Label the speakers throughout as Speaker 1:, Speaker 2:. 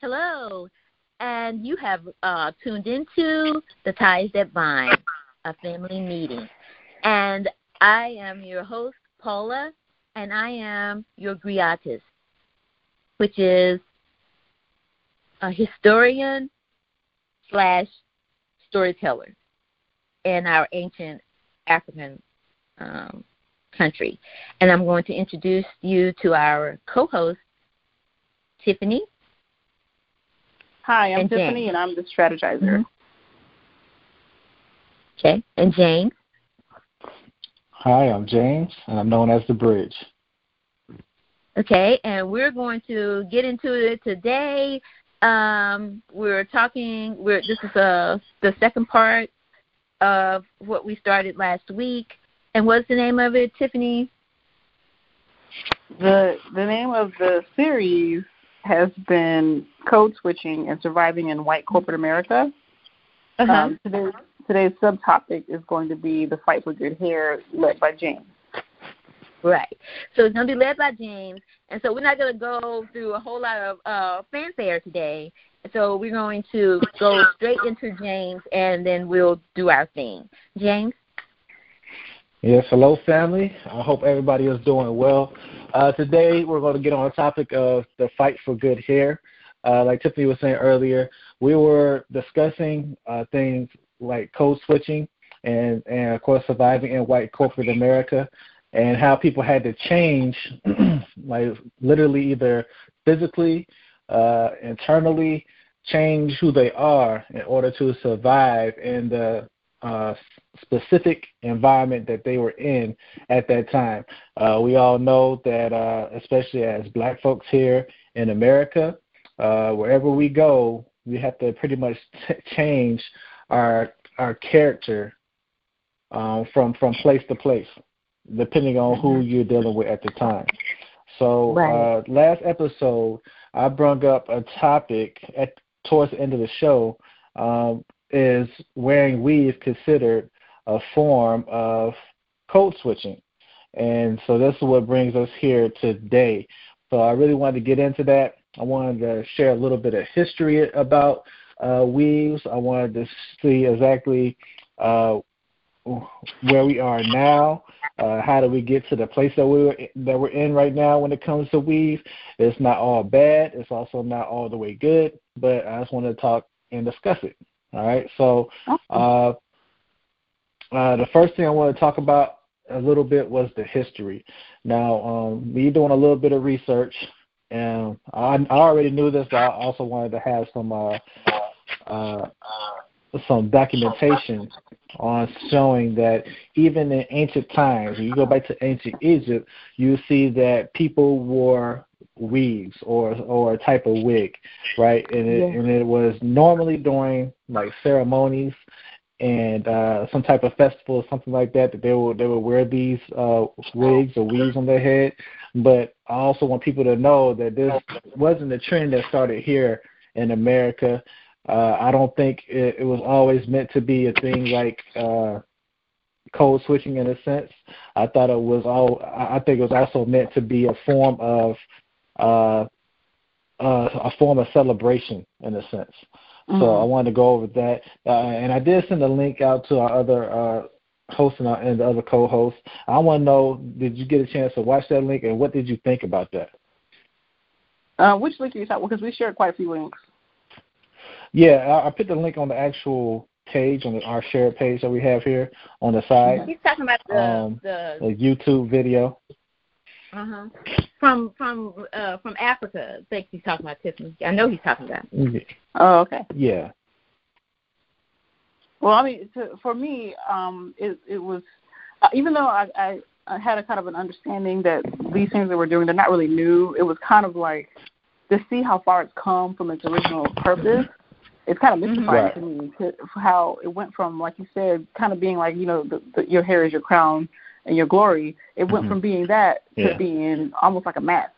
Speaker 1: Hello. And you have uh, tuned into the Ties That Bind, a family meeting. And I am your host, Paula, and I am your griotist, which is a historian slash storyteller in our ancient African um, country. And I'm going to introduce you to our co host, Tiffany.
Speaker 2: Hi, I'm
Speaker 1: and
Speaker 2: Tiffany,
Speaker 1: James.
Speaker 2: and I'm the strategizer.
Speaker 1: Mm-hmm. Okay, and James.
Speaker 3: Hi, I'm James, and I'm known as the Bridge.
Speaker 1: Okay, and we're going to get into it today. Um, we're talking. We're this is uh, the second part of what we started last week. And what's the name of it, Tiffany?
Speaker 2: The the name of the series has been Code Switching and Surviving in White Corporate America.
Speaker 1: Uh-huh.
Speaker 2: Um, today's today's subtopic is going to be the fight for good hair, led by James.
Speaker 1: Right. So it's going to be led by James. And so we're not going to go through a whole lot of uh, fanfare today. So we're going to go straight into James, and then we'll do our thing. James?
Speaker 3: Yes, hello, family. I hope everybody is doing well. Uh, today, we're going to get on the topic of the fight for good hair. Uh, like Tiffany was saying earlier, we were discussing uh, things like code switching and, and, of course, surviving in white corporate America and how people had to change, like literally either physically, uh, internally, change who they are in order to survive in the uh, specific environment that they were in at that time. Uh, we all know that, uh, especially as black folks here in America, uh, wherever we go, we have to pretty much t- change our our character um, from from place to place, depending on who you're dealing with at the time. So
Speaker 1: Right.
Speaker 3: uh, last episode, I brought up a topic at towards the end of the show. Um, is wearing weave considered a form of code switching? And so this is what brings us here today. So I really wanted to get into that. I wanted to share a little bit of history about uh, weaves. I wanted to see exactly uh, where we are now. Uh, how do we get to the place that we're that we're in right now when it comes to weave? It's not all bad. It's also not all the way good. But I just want to talk and discuss it. All right. So uh, uh, the first thing I want to talk about a little bit was the history. Now, um, me doing a little bit of research, and I, I already knew this, but I also wanted to have some uh, uh, some documentation on showing that even in ancient times, when you go back to ancient Egypt, you see that people wore weaves or or a type of wig, right? And it
Speaker 2: Yeah.
Speaker 3: and it was normally during like ceremonies and uh some type of festival or something like that that they would they would wear these uh wigs or weaves on their head. But I also want people to know that this wasn't a trend that started here in America. Uh I don't think it, it was always meant to be a thing like uh code switching in a sense. I thought it was all I I think it was also meant to be a form of uh, uh, a form of celebration in a sense. So I wanted to go over that, uh, and I did send a link out to our other uh, hosts and, our, and the other co-hosts. I want to know: Did you get a chance to watch that link, and what did you think about that?
Speaker 2: Uh, which link are you talking? Because we shared quite a few links.
Speaker 3: Yeah, I, I put the link on the actual page on the, our shared page that we have here on the side,
Speaker 1: He's talking about the
Speaker 3: Um,
Speaker 1: the
Speaker 3: the YouTube video.
Speaker 1: Uh-huh. from from uh from Africa. I think he's talking about Tiffany. I know he's talking about.
Speaker 2: Oh, okay.
Speaker 3: Yeah,
Speaker 2: Well, I mean, to, for me, um, it, it was uh, even though I, I, I had a kind of an understanding that these things that we're doing they're not really new. It was kind of like to see how far it's come from its original purpose. It's kind of mystifying
Speaker 3: Right.
Speaker 2: to me to, how it went from, like you said, kind of being like you know, the, the, your hair is your crown and your glory. It went
Speaker 3: Mhm.
Speaker 2: from being that to
Speaker 3: Yeah.
Speaker 2: being almost like a mask.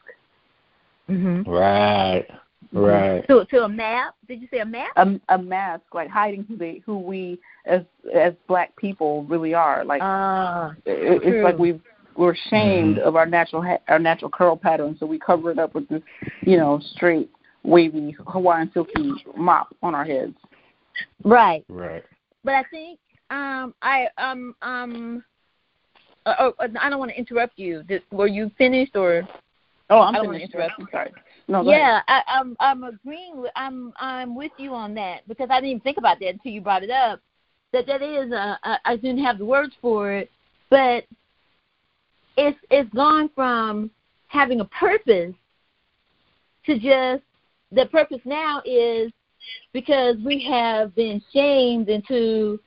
Speaker 1: Mm-hmm.
Speaker 3: right, right.
Speaker 1: To to a map? Did you say a map?
Speaker 2: A, a mask, like hiding who they, who we as as black people really are. Like
Speaker 1: Ah,
Speaker 2: it, it's like we've we're ashamed
Speaker 3: Mhm.
Speaker 2: of our natural ha- our natural curl pattern, so we cover it up with this, you know, straight wavy Hawaiian silky mop on our heads.
Speaker 1: Right.
Speaker 3: Right.
Speaker 1: But I think um I um um uh, oh, I don't want to interrupt you. Did, were you finished or?
Speaker 2: Oh, I'm
Speaker 1: I don't want to interrupt you.
Speaker 2: Sorry. No,
Speaker 1: yeah, I, I'm I'm agreeing with I'm I'm with you on that because I didn't even think about that until you brought it up. That that is uh, I I didn't have the words for it, but it's it's gone from having a purpose to just the purpose now is because we have been shamed into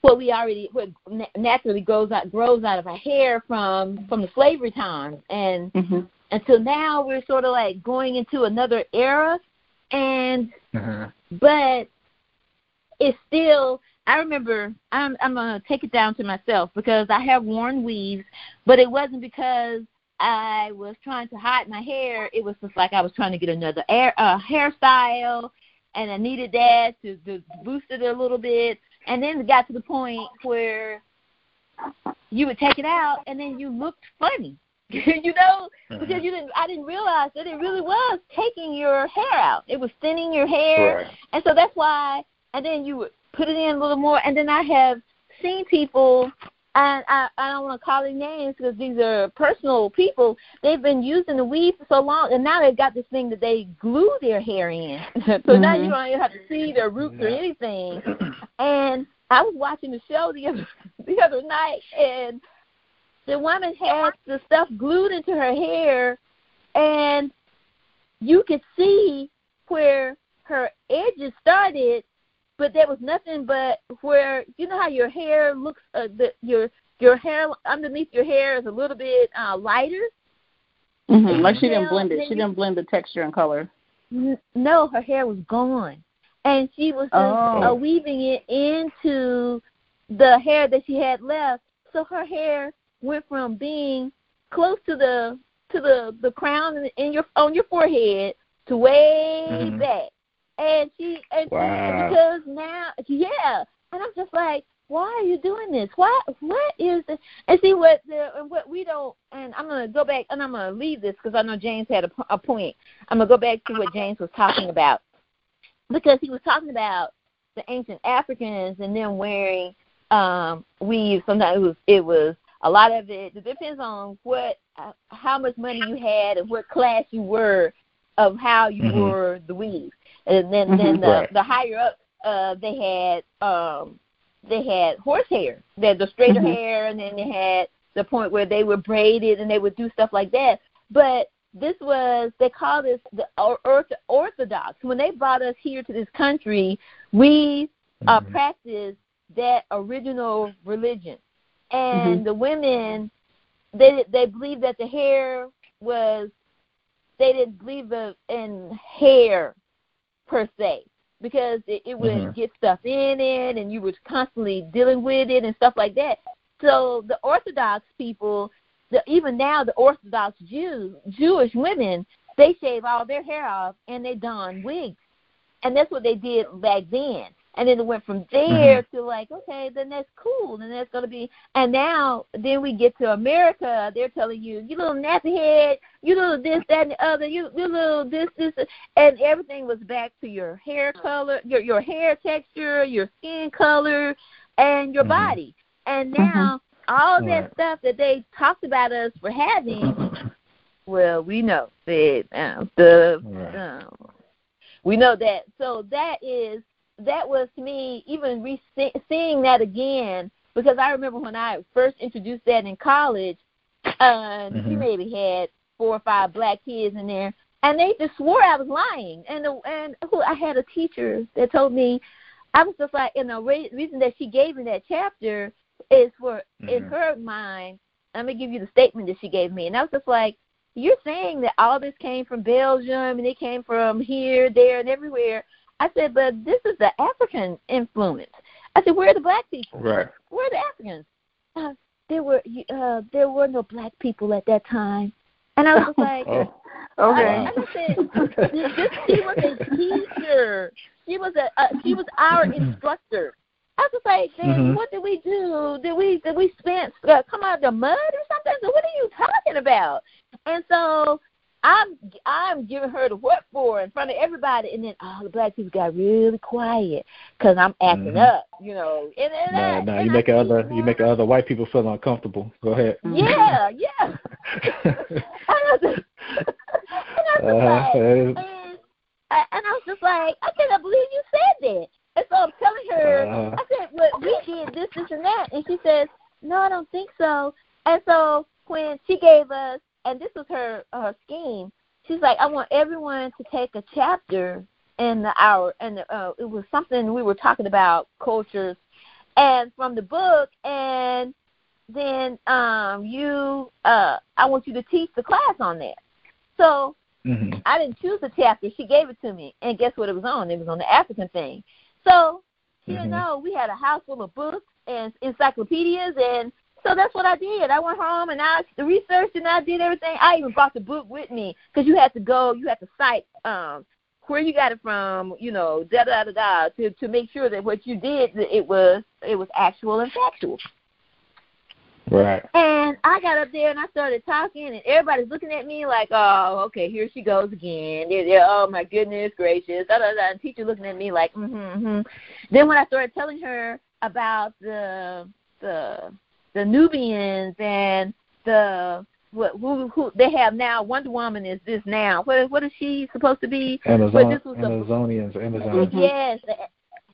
Speaker 1: what we already what naturally grows out grows out of our hair from from the slavery times and
Speaker 2: hmm
Speaker 1: and so now we're sort of like going into another era and
Speaker 3: hmm
Speaker 1: but it's still I remember I'm I'm gonna take it down to myself because I have worn weaves, but it wasn't because I was trying to hide my hair. It was just like I was trying to get another air uh, hairstyle, and I needed that to, to boost it a little bit. And then it got to the point where you would take it out, and then you looked funny, you know, because
Speaker 3: Mhm.
Speaker 1: you didn't. I didn't realize that it really was taking your hair out. It was thinning your hair,
Speaker 3: Right.
Speaker 1: and so that's why. And then you would put it in a little more. And then I have seen people, and I, I don't want to call their names because these are personal people. They've been using the weave for so long, and now they've got this thing that they glue their hair in. so now you
Speaker 2: Mhm.
Speaker 1: don't even have to see their roots or anything. And I was watching the show the other the other night, and the woman had the stuff glued into her hair, and you could see where her edges started, but there was nothing but where you know how your hair looks, uh, the, your your hair underneath your hair is a little bit uh, lighter.
Speaker 2: hmm Like she didn't blend it. She didn't blend the texture and color.
Speaker 1: N- no, her hair was gone, and she was just
Speaker 2: Oh.
Speaker 1: uh, weaving it into the hair that she had left. So her hair went from being close to the to the the crown in- in your on your forehead to way
Speaker 3: Mhm.
Speaker 1: back, and she and
Speaker 3: Wow.
Speaker 1: because now yeah, and I'm just like. Why are you doing this? Why? What is this? And see what the and what we don't. And I'm gonna go back and I'm gonna leave this because I know James had a, a point. I'm gonna go back to what James was talking about because he was talking about the ancient Africans and them wearing um weave. Sometimes it was it was a lot of it. It depends on what uh, how much money you had and what class you were of how you
Speaker 3: Mhm.
Speaker 1: wore the weave. And then then
Speaker 2: Mhm.
Speaker 1: the
Speaker 3: Right.
Speaker 1: the higher up uh they had um they had horsehair. They had the straighter
Speaker 2: Mhm.
Speaker 1: hair and then they had the point where they were braided and they would do stuff like that. But this was they call this the or- orthodox. When they brought us here to this country, we uh,
Speaker 3: Mhm.
Speaker 1: practiced that original religion, and the women they they believed that the hair was they didn't believe in hair per se because it, it would
Speaker 3: Mhm.
Speaker 1: get stuff in it and you were constantly dealing with it and stuff like that. So the Orthodox people, the, even now the Orthodox Jews, Jewish women, they shave all their hair off and they don wigs, and that's what they did back then. And then it went from there to like, okay, then that's cool, then that's gonna be. And now, then we get to America, they're telling you, you little nappy head, you little this, that, and the other, you, you little this, this, and everything was back to your hair color, your your hair texture, your skin color, and your
Speaker 3: Mhm.
Speaker 1: body. And now all that
Speaker 3: Right.
Speaker 1: stuff that they talked about us for having, well, we know that uh, the um, we know that. So that is that was to me even re- seeing that again because I remember when I first introduced that in college, uh, we
Speaker 3: Mhm.
Speaker 1: maybe had four or five black kids in there, and they just swore I was lying. And and who I had a teacher that told me I was just like, and the re- reason that she gave me that chapter is for in
Speaker 3: Mhm.
Speaker 1: her mind. Let me give you the statement that she gave me, and I was just like, you're saying that all this came from Belgium and it came from here, there, and everywhere. I said, but this is the African influence. I said, where are the black people?
Speaker 3: Right.
Speaker 1: Where are the Africans? Uh, there were uh, there were no black people at that time, and I was like,
Speaker 3: Oh.
Speaker 2: Okay.
Speaker 1: I, I just said, this, this, she was a teacher. She was a uh, she was our instructor. I was like, then
Speaker 3: Mhm.
Speaker 1: what did we do? Did we did we spend uh, come out of the mud or something? So what are you talking about? And so I'm I'm giving her the what for in front of everybody, and then all the black people got really quiet because I'm acting
Speaker 3: Mhm.
Speaker 1: up, you know. And, and
Speaker 3: No,
Speaker 1: I,
Speaker 3: no,
Speaker 1: and
Speaker 3: you
Speaker 1: I
Speaker 3: make other you make other white people feel uncomfortable. Go ahead.
Speaker 1: Yeah, yeah. and I was, and I was
Speaker 3: Uh-huh.
Speaker 1: like,
Speaker 3: Uh,
Speaker 1: and I, and I was just like, I cannot believe you said that. And so I'm telling her,
Speaker 3: Uh-huh.
Speaker 1: I said, well, we did this, this, and that. And she says, no, I don't think so. And so when she gave us, and this was her her scheme, she's like, I want everyone to take a chapter in the hour, and uh, it was something we were talking about cultures, and from the book, and then um you, uh, I want you to teach the class on that. So
Speaker 3: mhm.
Speaker 1: I didn't choose the chapter. She gave it to me, and guess what it was on? It was on the African thing. So you
Speaker 3: Mhm.
Speaker 1: know we had a house full of books and encyclopedias, and so that's what I did. I went home and I researched and I did everything. I even brought the book with me because you had to go, you had to cite um, where you got it from, you know, da da da da, to to make sure that what you did it was it was actual and factual.
Speaker 3: Right.
Speaker 1: And I got up there and I started talking, and everybody's looking at me like, "Oh, okay, here she goes again." They're, they're, oh my goodness gracious! Da, da, da. And teacher looking at me like, "Mm-hmm." mm-hmm. Then when I started telling her about the the the Nubians and the what who who they have now, Wonder Woman is this now. What what is she supposed to be?
Speaker 3: Amazon,
Speaker 1: But this was
Speaker 3: Amazonians, Amazon.
Speaker 2: Mhm.
Speaker 1: Yes, uh,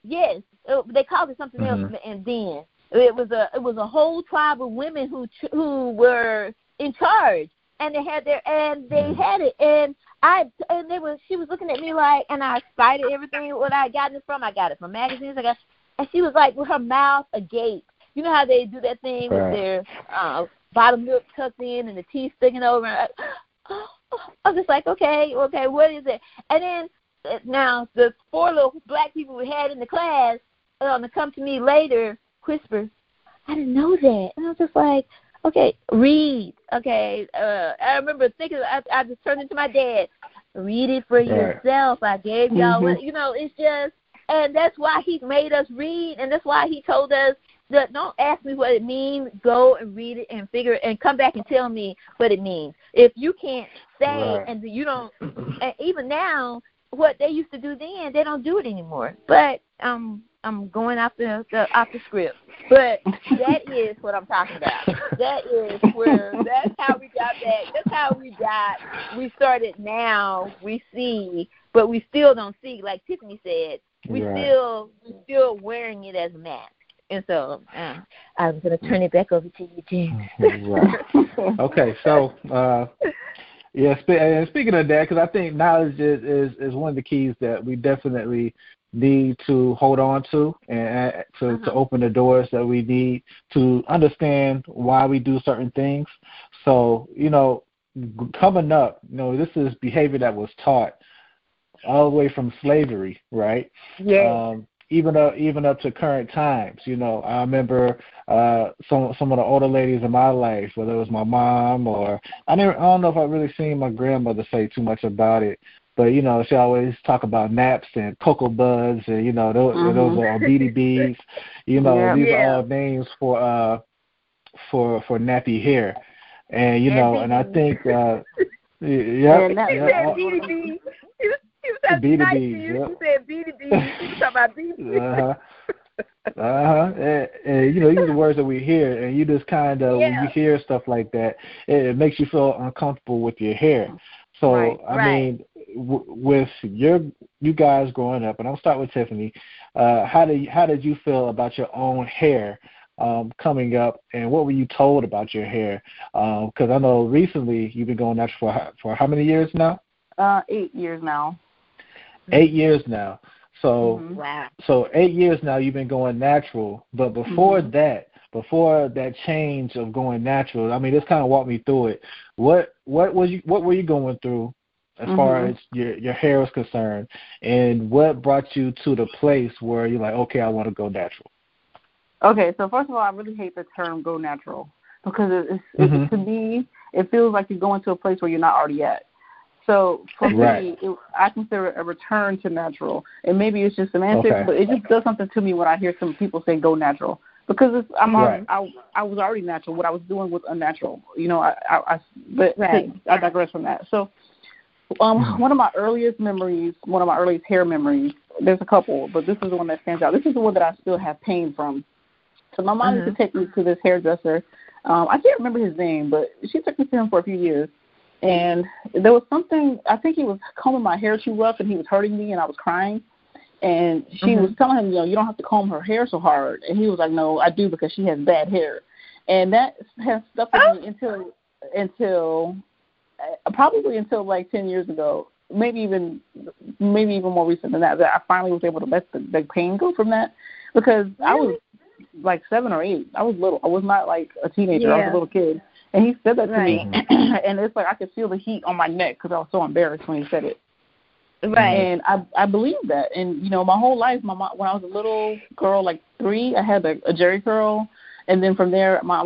Speaker 1: yes. Uh, They called it something else,
Speaker 3: Mhm.
Speaker 1: and then it was a it was a whole tribe of women who who were in charge, and they had their and they
Speaker 3: Mhm.
Speaker 1: had it, and I and they was she was looking at me like, and I cited everything what I got it from. I got it from magazines. I got, and she was like with her mouth agape. You know how they do that thing
Speaker 3: Right.
Speaker 1: with their uh, bottom lip tucked in and the teeth sticking over. And I, I was just like, okay, okay, what is it? And then uh, now the four little black people we had in the class um, to come to me later whisper, I didn't know that, and I was just like, okay, read, okay. Uh, I remember thinking, I, I just turned into my dad. Read it for
Speaker 3: Right.
Speaker 1: yourself. I gave y'all,
Speaker 2: Mhm.
Speaker 1: you know. It's just, and that's why he made us read, and that's why he told us don't ask me what it means. Go and read it and figure, it and come back and tell me what it means. If you can't say
Speaker 3: Right.
Speaker 1: and you don't, and even now, what they used to do then, they don't do it anymore. But um, I'm going off the, the off the script. But that is what I'm talking about. That is where that's how we got that. That's how we got. We started now. We see, but we still don't see. Like Tiffany said, we
Speaker 3: Right.
Speaker 1: still we still wearing it as a mask. And so uh, I'm gonna turn it back over to you, Jen.
Speaker 3: right. Okay, so uh, yeah, spe- and speaking of that, because I think knowledge is, is is one of the keys that we definitely need to hold on to and uh, to to
Speaker 1: Uh-huh.
Speaker 3: open the doors that we need to understand why we do certain things. So you know, g- coming up, you know, this is behavior that was taught all the way from slavery, right?
Speaker 1: Yeah.
Speaker 3: um, even up even up to current times. You know, I remember uh, some some of the older ladies in my life, whether it was my mom or I never I don't know if I really seen my grandmother say too much about it. But you know, she always talk about naps and cocoa buds, and you know those
Speaker 2: Mhm.
Speaker 3: those are BDBs. You know,
Speaker 2: Yeah.
Speaker 3: these
Speaker 1: Yeah.
Speaker 3: are all names for uh for for nappy hair, and you know, and I think uh, yeah,
Speaker 2: Yeah, nap-
Speaker 1: He
Speaker 3: yeah,
Speaker 1: said
Speaker 3: uh,
Speaker 1: BDB. He was, he
Speaker 3: B
Speaker 1: having
Speaker 3: to
Speaker 1: nice to
Speaker 3: Bs,
Speaker 1: you.
Speaker 3: yep.
Speaker 1: He said BDB. He was talking about BDB.
Speaker 3: uh-huh. Uh-huh. And, and you know, these are words that we hear, and you just kind of when you hear stuff like that, it, it makes you feel uncomfortable with your hair. So
Speaker 2: Right,
Speaker 3: I
Speaker 1: right.
Speaker 3: mean, w- with your you guys growing up, and I'll start with Tiffany. Uh, how did how did you feel about your own hair um, coming up, and what were you told about your hair? Because I know recently you've been going natural for for how many years now?
Speaker 2: Uh, eight years now.
Speaker 3: Eight years now. So
Speaker 2: Mhm.
Speaker 1: Wow.
Speaker 3: so eight years now you've been going natural, but before
Speaker 2: Mhm.
Speaker 3: that, before that change of going natural, I mean, just kind of walk me through it. What what was you what were you going through as far
Speaker 2: Mhm.
Speaker 3: as your your hair was concerned, and what brought you to the place where you're like, okay, I want to go natural.
Speaker 2: Okay, so first of all, I really hate the term "go natural" because it- it's,
Speaker 3: Mhm.
Speaker 2: it's to me it feels like you're going to a place where you're not already at. So for
Speaker 3: Right.
Speaker 2: me, it, I consider it a return to natural, and maybe it's just semantics,
Speaker 3: Okay.
Speaker 2: but it just does something to me when I hear some people say "go natural" because it's, I'm already,
Speaker 3: Right.
Speaker 2: I I was already natural. What I was doing was unnatural, you know. I I, I but
Speaker 1: Right.
Speaker 2: I digress from that. So Um, mm-hmm. one of my earliest memories, one of my earliest hair memories. There's a couple, but this is the one that stands out. This is the one that I still have pain from. So my mom mm-hmm. used to take me to this hairdresser. Um, I can't remember his name, but she took me to him for a few years. And there was something. I think he was combing my hair too rough, and he was hurting me, and I was crying. And she mm-hmm. was telling him, you know, you don't have to comb her hair so hard. And he was like, no, I do because she has bad hair. And that has stuck with oh. me until until uh, probably until like ten years ago, maybe even maybe even more recent than that. That I finally was able to let the, the pain go from that because really? I was like seven or eight. I was little. I was not like a teenager. Yeah. I was a little kid. And he said that to right. me, and it's like I could feel the heat on my neck because I was so embarrassed when he said it.
Speaker 1: Right.
Speaker 2: And I I believe that. And you know, my whole life, my mom, when I was a little girl, like three, I had a, a jerry curl, and then from there, my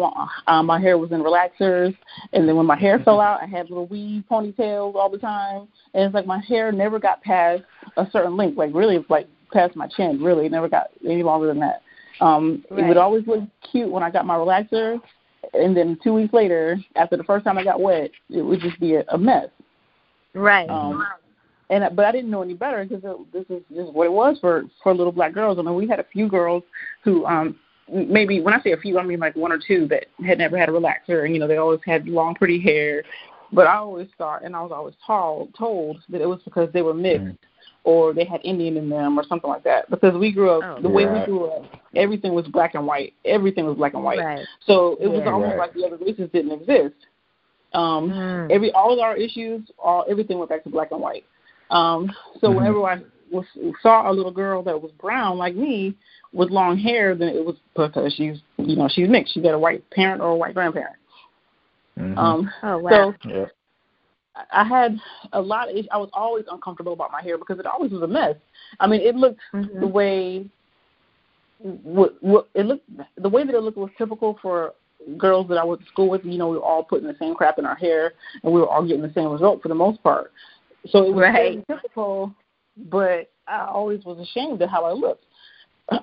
Speaker 2: uh, my hair was in relaxers, and then when my hair fell out, I had little weave ponytails all the time, and it's like my hair never got past a certain length, like really like past my chin. Really, it never got any longer than that. Um, right. It would always look cute when I got my relaxer, and then two weeks later, after the first time I got wet, it would just be a, a mess.
Speaker 1: Right.
Speaker 2: Um, and but I didn't know any better because this is just what it was for for little black girls. I mean, we had a few girls who um maybe when I say a few, I mean like one or two that had never had a relaxer, and you know they always had long, pretty hair. But I always thought, and I was always told told that it was because they were mixed. Mm. Or they had Indian in them, or something like that. Because we grew up, oh, the way we grew up, everything was black and white. Everything was black and white.
Speaker 1: Right.
Speaker 2: So it was yeah, almost right. like the other races didn't exist. Um, mm. Every all of our issues, all everything went back to black and white. Um, so mm-hmm. whenever I was, saw a little girl that was brown like me, with long hair, then it was because she's you know she's mixed. She got a white parent or a white grandparent.
Speaker 1: Mm-hmm. Um, oh wow.
Speaker 2: So yeah. I had a lot of. I was always uncomfortable about my hair because it always was a mess. I mean, it looked mm-hmm. the way. What, what it looked the way that it looked was typical for girls that I went to school with. You know, we were all putting the same crap in our hair, and we were all getting the same result for the most part. So it was
Speaker 1: right.
Speaker 2: typical, but I always was ashamed of how I looked. when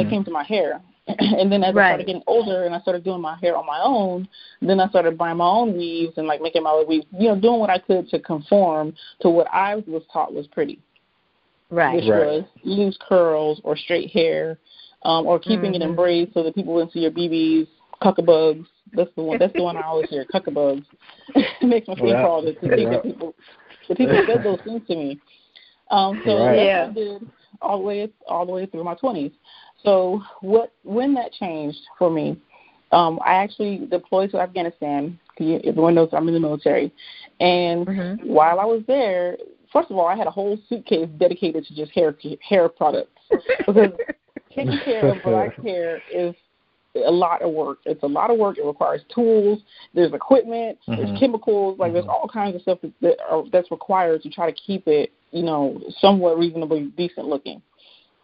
Speaker 2: it mm-hmm. came to my hair. and then as right. I started getting older and I started doing my hair on my own, then I started buying my own weaves and like making my own weaves, you know, doing what I could to conform to what I was taught was pretty.
Speaker 1: Right.
Speaker 2: Which
Speaker 1: right.
Speaker 2: was loose curls or straight hair, um, or keeping mm-hmm. it in braids so that people wouldn't see your BBs, cuckabugs. That's the one. That's the one I always hear. Cuckabugs. it makes my skin crawl to, to think that people, the people said those things to me. Um, so right. that's yeah. what I did all the way all the way through my 20s. So what when that changed for me, um, I actually deployed to Afghanistan. Everyone knows I'm in the military, and mm-hmm. while I was there, first of all, I had a whole suitcase dedicated to just hair hair products because taking care of black hair is a lot of work. It's a lot of work. It requires tools. There's equipment. Mm-hmm. There's chemicals. Like mm-hmm. there's all kinds of stuff that, that are, that's required to try to keep it you know, somewhat reasonably decent looking.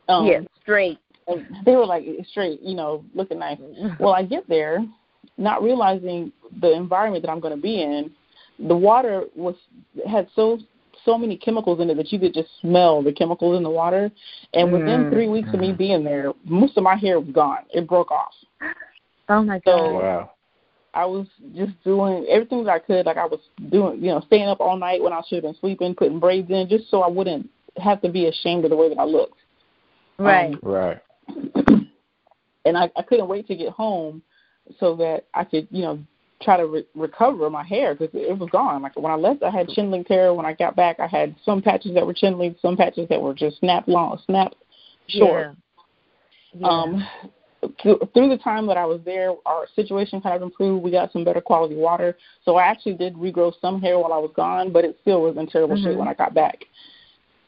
Speaker 1: Um, yeah, straight.
Speaker 2: They were like straight, you know, looking nice. well, I get there, not realizing the environment that I'm going to be in. The water was had so so many chemicals in it that you could just smell the chemicals in the water. And within mm. three weeks of me being there, most of my hair was gone. It broke off.
Speaker 1: Oh my god! So,
Speaker 3: wow.
Speaker 2: I was just doing everything that I could. Like I was doing, you know, staying up all night when I should have been sleeping, putting braids in, just so I wouldn't have to be ashamed of the way that I looked.
Speaker 1: Right.
Speaker 3: Um, right.
Speaker 2: And I, I couldn't wait to get home so that I could, you know, try to re- recover my hair because it was gone. Like when I left, I had chin length hair. When I got back, I had some patches that were chin length, some patches that were just snap long, snap short.
Speaker 1: Yeah. Yeah.
Speaker 2: Um, through the time that I was there, our situation kind of improved. We got some better quality water. So I actually did regrow some hair while I was gone, but it still was in terrible mm-hmm. shape when I got back.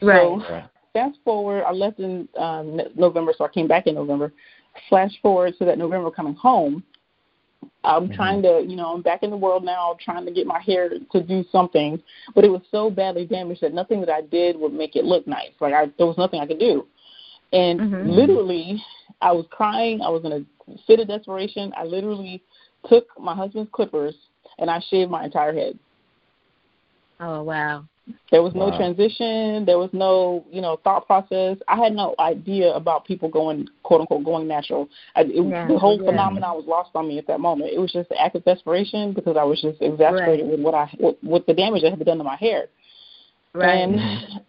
Speaker 1: Right.
Speaker 2: So fast forward, I left in um, November, so I came back in November. Flash forward to that November coming home. I'm mm-hmm. trying to, you know, I'm back in the world now, trying to get my hair to do something, but it was so badly damaged that nothing that I did would make it look nice. Like I, there was nothing I could do. And mm-hmm. literally, I was crying. I was in a fit of desperation. I literally took my husband's clippers and I shaved my entire head.
Speaker 1: Oh wow.
Speaker 2: There was no
Speaker 3: wow.
Speaker 2: transition. There was no, you know, thought process. I had no idea about people going, quote unquote, going natural. I, it, yeah, the whole yeah. phenomenon was lost on me at that moment. It was just an act of desperation because I was just exasperated right. with what I, with, with the damage that had been done to my hair. Right. And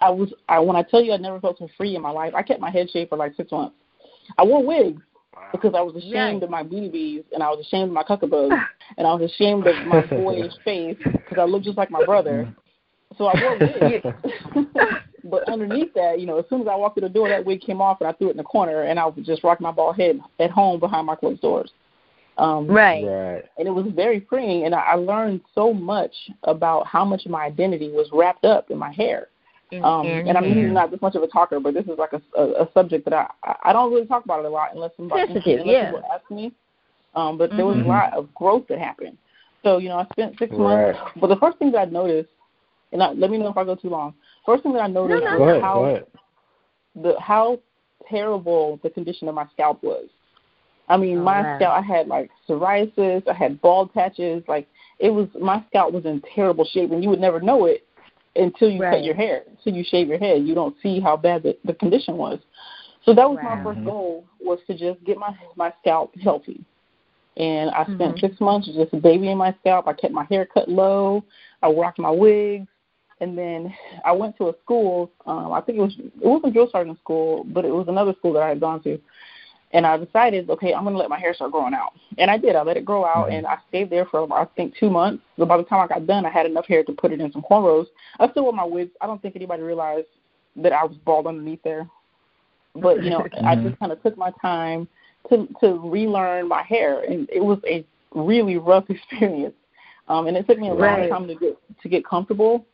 Speaker 2: I was I when I tell you I never felt so free in my life. I kept my head shaved for like six months. I wore wigs because I was ashamed of my BBs and I was ashamed of my cuckabugs and I was ashamed of my boyish face because I looked just like my brother. So I wore wigs. but underneath that, you know, as soon as I walked through the door, that wig came off and I threw it in the corner and I would just rock my bald head at home behind my closed doors.
Speaker 1: Um, right.
Speaker 3: Right.
Speaker 2: And it was very freeing, and I, I learned so much about how much of my identity was wrapped up in my hair. Um, and I'm usually not this much of a talker, but this is like a, a, a subject that I I don't really talk about it a lot unless somebody unless
Speaker 1: yeah.
Speaker 2: people ask me. Um, but mm-hmm. there was a mm-hmm. lot of growth that happened. So you know, I spent six right. months. But the first thing that I noticed, and I, let me know if I go too long. First thing that I noticed
Speaker 1: no,
Speaker 2: no.
Speaker 3: was
Speaker 2: how the how terrible the condition of my scalp was. I mean, oh, my wow. scalp, I had like psoriasis, I had bald patches, like it was my scalp was in terrible shape, and you would never know it until you
Speaker 1: right.
Speaker 2: cut your hair, until you shave your head. You don't see how bad the, the condition was. So that was wow. my first goal was to just get my my scalp healthy. And I spent mm-hmm. six months just babying my scalp. I kept my hair cut low. I rocked my wigs. And then I went to a school. Um, I think it was it wasn't drill sergeant school, but it was another school that I had gone to. And I decided, okay, I'm gonna let my hair start growing out. And I did. I let it grow out, and I stayed there for I think two months. So by the time I got done, I had enough hair to put it in some cornrows. I still wore my wigs. I don't think anybody realized that I was bald underneath there. But you know, mm-hmm. I just kind of took my time to to relearn my hair, and it was a really rough experience. Um, and it took me a
Speaker 1: right.
Speaker 2: long time to get to get comfortable.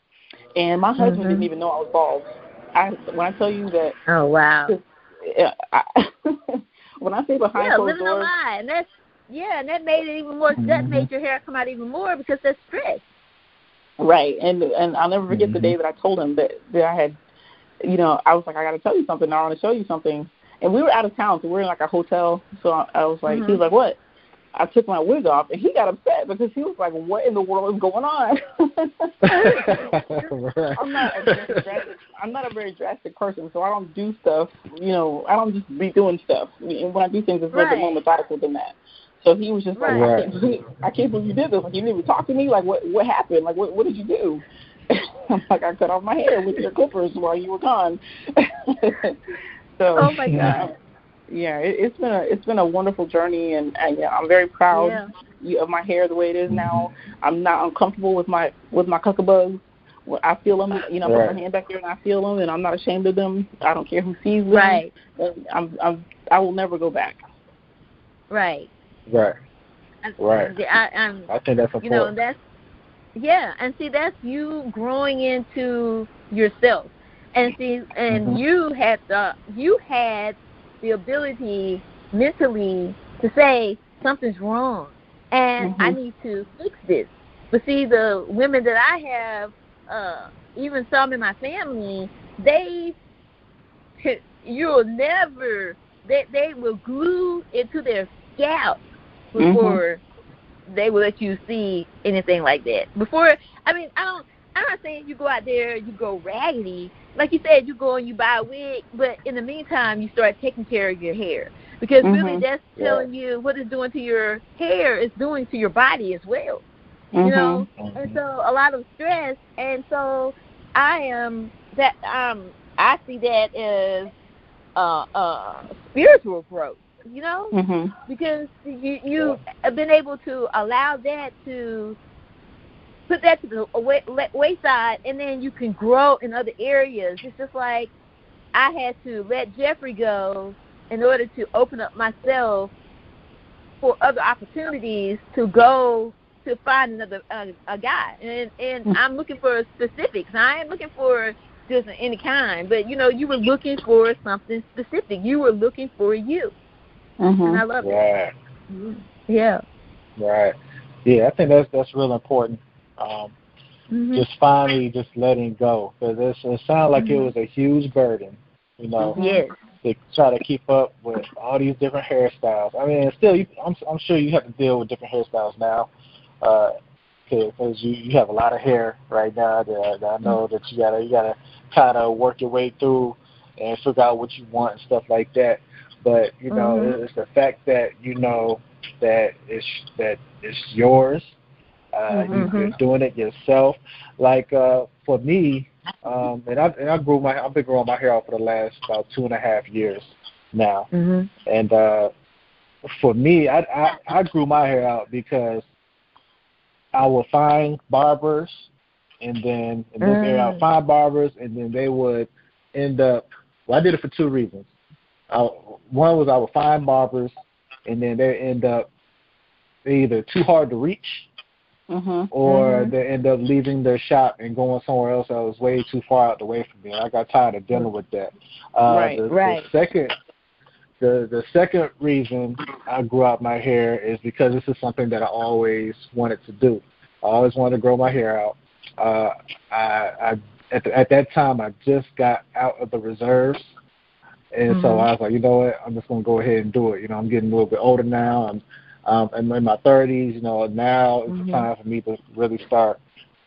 Speaker 2: And my husband
Speaker 1: mm-hmm.
Speaker 2: didn't even know I was bald. I when I tell you that.
Speaker 1: Oh wow.
Speaker 2: I, when I say behind
Speaker 1: yeah,
Speaker 2: closed
Speaker 1: living
Speaker 2: doors,
Speaker 1: a lie, and that's yeah, and that made it even more. Mm-hmm. That made your hair come out even more because that's stress.
Speaker 2: Right, and and I'll never forget mm-hmm. the day that I told him that that I had, you know, I was like, I got to tell you something. I want to show you something. And we were out of town, so we were in like a hotel. So I, I was like, mm-hmm. he was like, what? I took my wig off, and he got upset because he was like, "What in the world is going on?" I'm not a very drastic, I'm not a very drastic person, so I don't do stuff. You know, I don't just be doing stuff. And when I do things, it's a little bit more methodical than that. So he was just like,
Speaker 1: right.
Speaker 2: I, can't believe, I can't believe you did this. Like, you didn't even talk to me. Like, what what happened? Like, what what did you do? I'm like, I cut off my hair with your clippers while you were gone. so,
Speaker 1: oh my um, god
Speaker 2: yeah, it, it's been a it's been a wonderful journey, and, and yeah, I'm very proud yeah. of my hair the way it is now. I'm not uncomfortable with my with my cuckabugs. I feel them, you know, right. put my hand back there and I feel them, and I'm not ashamed of them. I don't care who sees them.
Speaker 1: Right.
Speaker 2: I'm I'm I will never go back.
Speaker 1: Right.
Speaker 3: Right. Right.
Speaker 1: I, I'm,
Speaker 3: I think that's important.
Speaker 1: You know, that's yeah, and see, that's you growing into yourself, and see, and mm-hmm. you had the you had the ability mentally to say something's wrong and
Speaker 2: mm-hmm.
Speaker 1: I need to fix this. But see, the women that I have, uh, even some in my family, they, you'll never, they they will glue into their scalp before mm-hmm. they will let you see anything like that. Before, I mean, I don't. I'm not saying you go out there, you go raggedy, like you said, you go and you buy a wig, but in the meantime, you start taking care of your hair because
Speaker 2: mm-hmm.
Speaker 1: really that's telling yeah. you what it's doing to your hair is doing to your body as well.
Speaker 2: Mm-hmm.
Speaker 1: You know,
Speaker 3: mm-hmm.
Speaker 1: and so a lot of stress, and so I am that um I see that as uh uh spiritual growth. You know,
Speaker 2: mm-hmm.
Speaker 1: because you you have been able to allow that to put that to the wayside, and then you can grow in other areas. It's just like I had to let Jeffrey go in order to open up myself for other opportunities to go to find another uh, a guy. And and mm-hmm. I'm looking for specifics. I ain't looking for just any kind, but you know, you were looking for something specific. You were looking for you,
Speaker 2: mm-hmm.
Speaker 1: and I love
Speaker 3: right.
Speaker 1: it. Yeah.
Speaker 3: Right. Yeah, I think that's that's real important um,
Speaker 1: mm-hmm.
Speaker 3: just finally just letting go because it, it sounded like
Speaker 1: mm-hmm.
Speaker 3: it was a huge burden, you know,
Speaker 1: yes.
Speaker 3: to try to keep up with all these different hairstyles. I mean, still, you, I'm I'm sure you have to deal with different hairstyles now. Uh, because you you have a lot of hair right now that, that I know that you gotta you gotta kind of work your way through and figure out what you want and stuff like that. But you know,
Speaker 1: mm-hmm.
Speaker 3: it's the fact that you know that it's that it's yours Uh,
Speaker 1: Mm-hmm.
Speaker 3: You're doing it yourself. Like uh, for me, um, and I and I grew my I've been growing my hair out for the last about two and a half years now.
Speaker 1: Mhm.
Speaker 3: And uh, for me, I, I I grew my hair out because I would find barbers, and then in this area, I would
Speaker 1: Mm.
Speaker 3: find barbers, and then they would end up. Well, I did it for two reasons. I, one was I would find barbers, and then they end up either too hard to reach,
Speaker 2: Mhm.
Speaker 3: or
Speaker 1: Mhm.
Speaker 3: they end up leaving their shop and going somewhere else that was way too far out the way from me. And I got tired of dealing with that. Uh,
Speaker 2: Right,
Speaker 3: the,
Speaker 1: right.
Speaker 3: The second, the the second reason I grew out my hair is because this is something that I always wanted to do. I always wanted to grow my hair out. Uh, I, I at, the, at that time I just got out of the reserves, and so
Speaker 1: Mhm.
Speaker 3: I was like, you know what, I'm just gonna go ahead and do it. You know, I'm getting a little bit older now. I'm um, I'm in my 30s. You know, now
Speaker 1: Mhm.
Speaker 3: the time for me to really start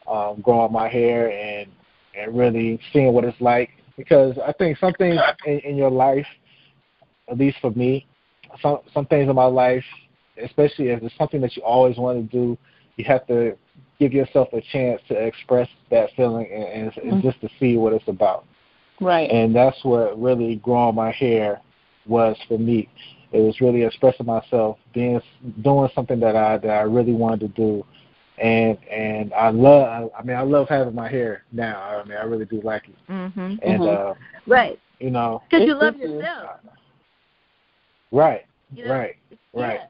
Speaker 3: um, growing my hair and and really seeing what it's like. Because I think some things in, in your life, at least for me, some some things in my life, especially if it's something that you always want to do, you have to give yourself a chance to express that feeling and, and, and
Speaker 2: Mhm.
Speaker 3: just to see what it's about
Speaker 2: Right.
Speaker 3: and that's what really growing my hair was for me. It was really expressing myself, being doing something that I that I really wanted to do, and and I love. I mean, I love having my hair now. I mean, I really do like it,
Speaker 1: Mhm.
Speaker 3: and
Speaker 2: Mhm.
Speaker 3: uh,
Speaker 1: Right.
Speaker 3: you know,
Speaker 1: Because you love yourself.
Speaker 3: right,
Speaker 1: You know?
Speaker 3: right, right,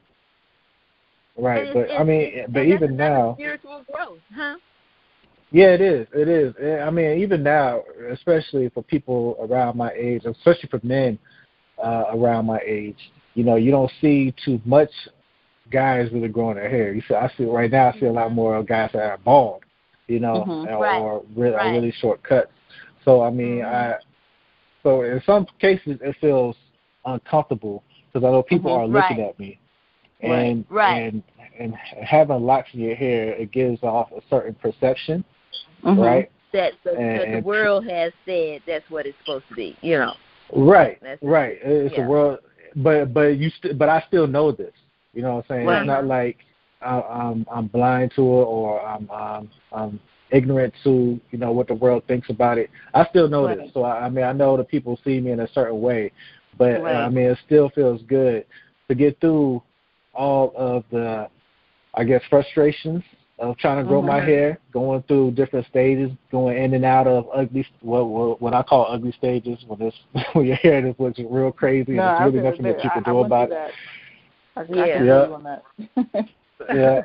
Speaker 1: Yeah.
Speaker 3: right. But I mean, but even now,
Speaker 1: spiritual growth, huh?
Speaker 3: Yeah, it is. It is. I mean, even now, especially for people around my age, especially for men uh, around my age, you know, you don't see too much guys really growing their hair. You see, I see right now. I see a lot more guys that are bald, you know,
Speaker 2: Mhm.
Speaker 3: or,
Speaker 1: Right.
Speaker 3: or really,
Speaker 1: Right.
Speaker 3: really short cuts. So I mean,
Speaker 1: Mhm.
Speaker 3: I so in some cases it feels uncomfortable because I know people
Speaker 2: Mhm.
Speaker 3: are looking
Speaker 1: Right.
Speaker 3: at me, and
Speaker 1: Right.
Speaker 3: and and having locks in your hair it gives off a certain perception,
Speaker 2: Mhm.
Speaker 3: right?
Speaker 1: That the, that the
Speaker 3: And-
Speaker 1: world has said that's what it's supposed to be, you know.
Speaker 3: Right,
Speaker 1: That's-
Speaker 3: right. It's
Speaker 1: yeah.
Speaker 3: a world, but but you st- but I still know this. You know what I'm saying?
Speaker 2: Right.
Speaker 3: It's not like I, I'm I'm blind to it or I'm um I'm ignorant to you know what the world thinks about it. I still know
Speaker 2: Right.
Speaker 3: this. So I, I mean I know that people see me in a certain way, but
Speaker 2: Right.
Speaker 3: I mean it still feels good to get through all of the I guess frustrations of trying to grow my
Speaker 1: Mhm.
Speaker 3: hair, going through different stages, going in and out of ugly what what, what I call ugly stages when this when your hair just looks real crazy
Speaker 2: No,
Speaker 3: and there's really nothing that you can
Speaker 2: I
Speaker 3: do
Speaker 2: went through
Speaker 3: about it.
Speaker 2: that. I, I
Speaker 1: Yeah.
Speaker 2: can
Speaker 3: Yeah.
Speaker 2: that.
Speaker 3: yeah,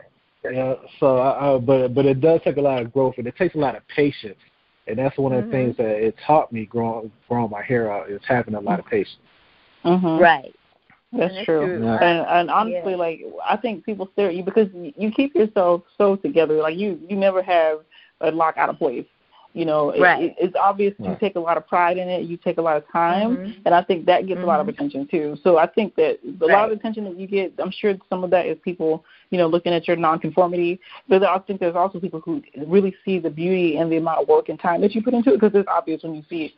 Speaker 3: yeah. So, I, I, but but it does take a lot of growth, and it takes a lot of patience, and that's one of the
Speaker 1: Mhm.
Speaker 3: things that it taught me growing growing my hair out is having a lot of patience.
Speaker 2: Mhm.
Speaker 1: Right.
Speaker 2: That's,
Speaker 1: And
Speaker 2: true.
Speaker 1: true.
Speaker 3: Yeah.
Speaker 2: And and honestly,
Speaker 1: Yeah.
Speaker 2: like I think people stare at you because you keep yourself so together. Like you you never have a lock out of place. You know, it,
Speaker 1: Right.
Speaker 2: it, it's obvious you take a lot of pride in it. You take a lot of time,
Speaker 1: Mhm.
Speaker 2: and I think that gets a lot of
Speaker 1: Mhm.
Speaker 2: attention too. So I think that a lot of attention that you get, I'm sure some of that is people, you know, looking at your nonconformity. But I think there's also people who really see the beauty and the amount of work and time that you put into it because it's obvious when you see it.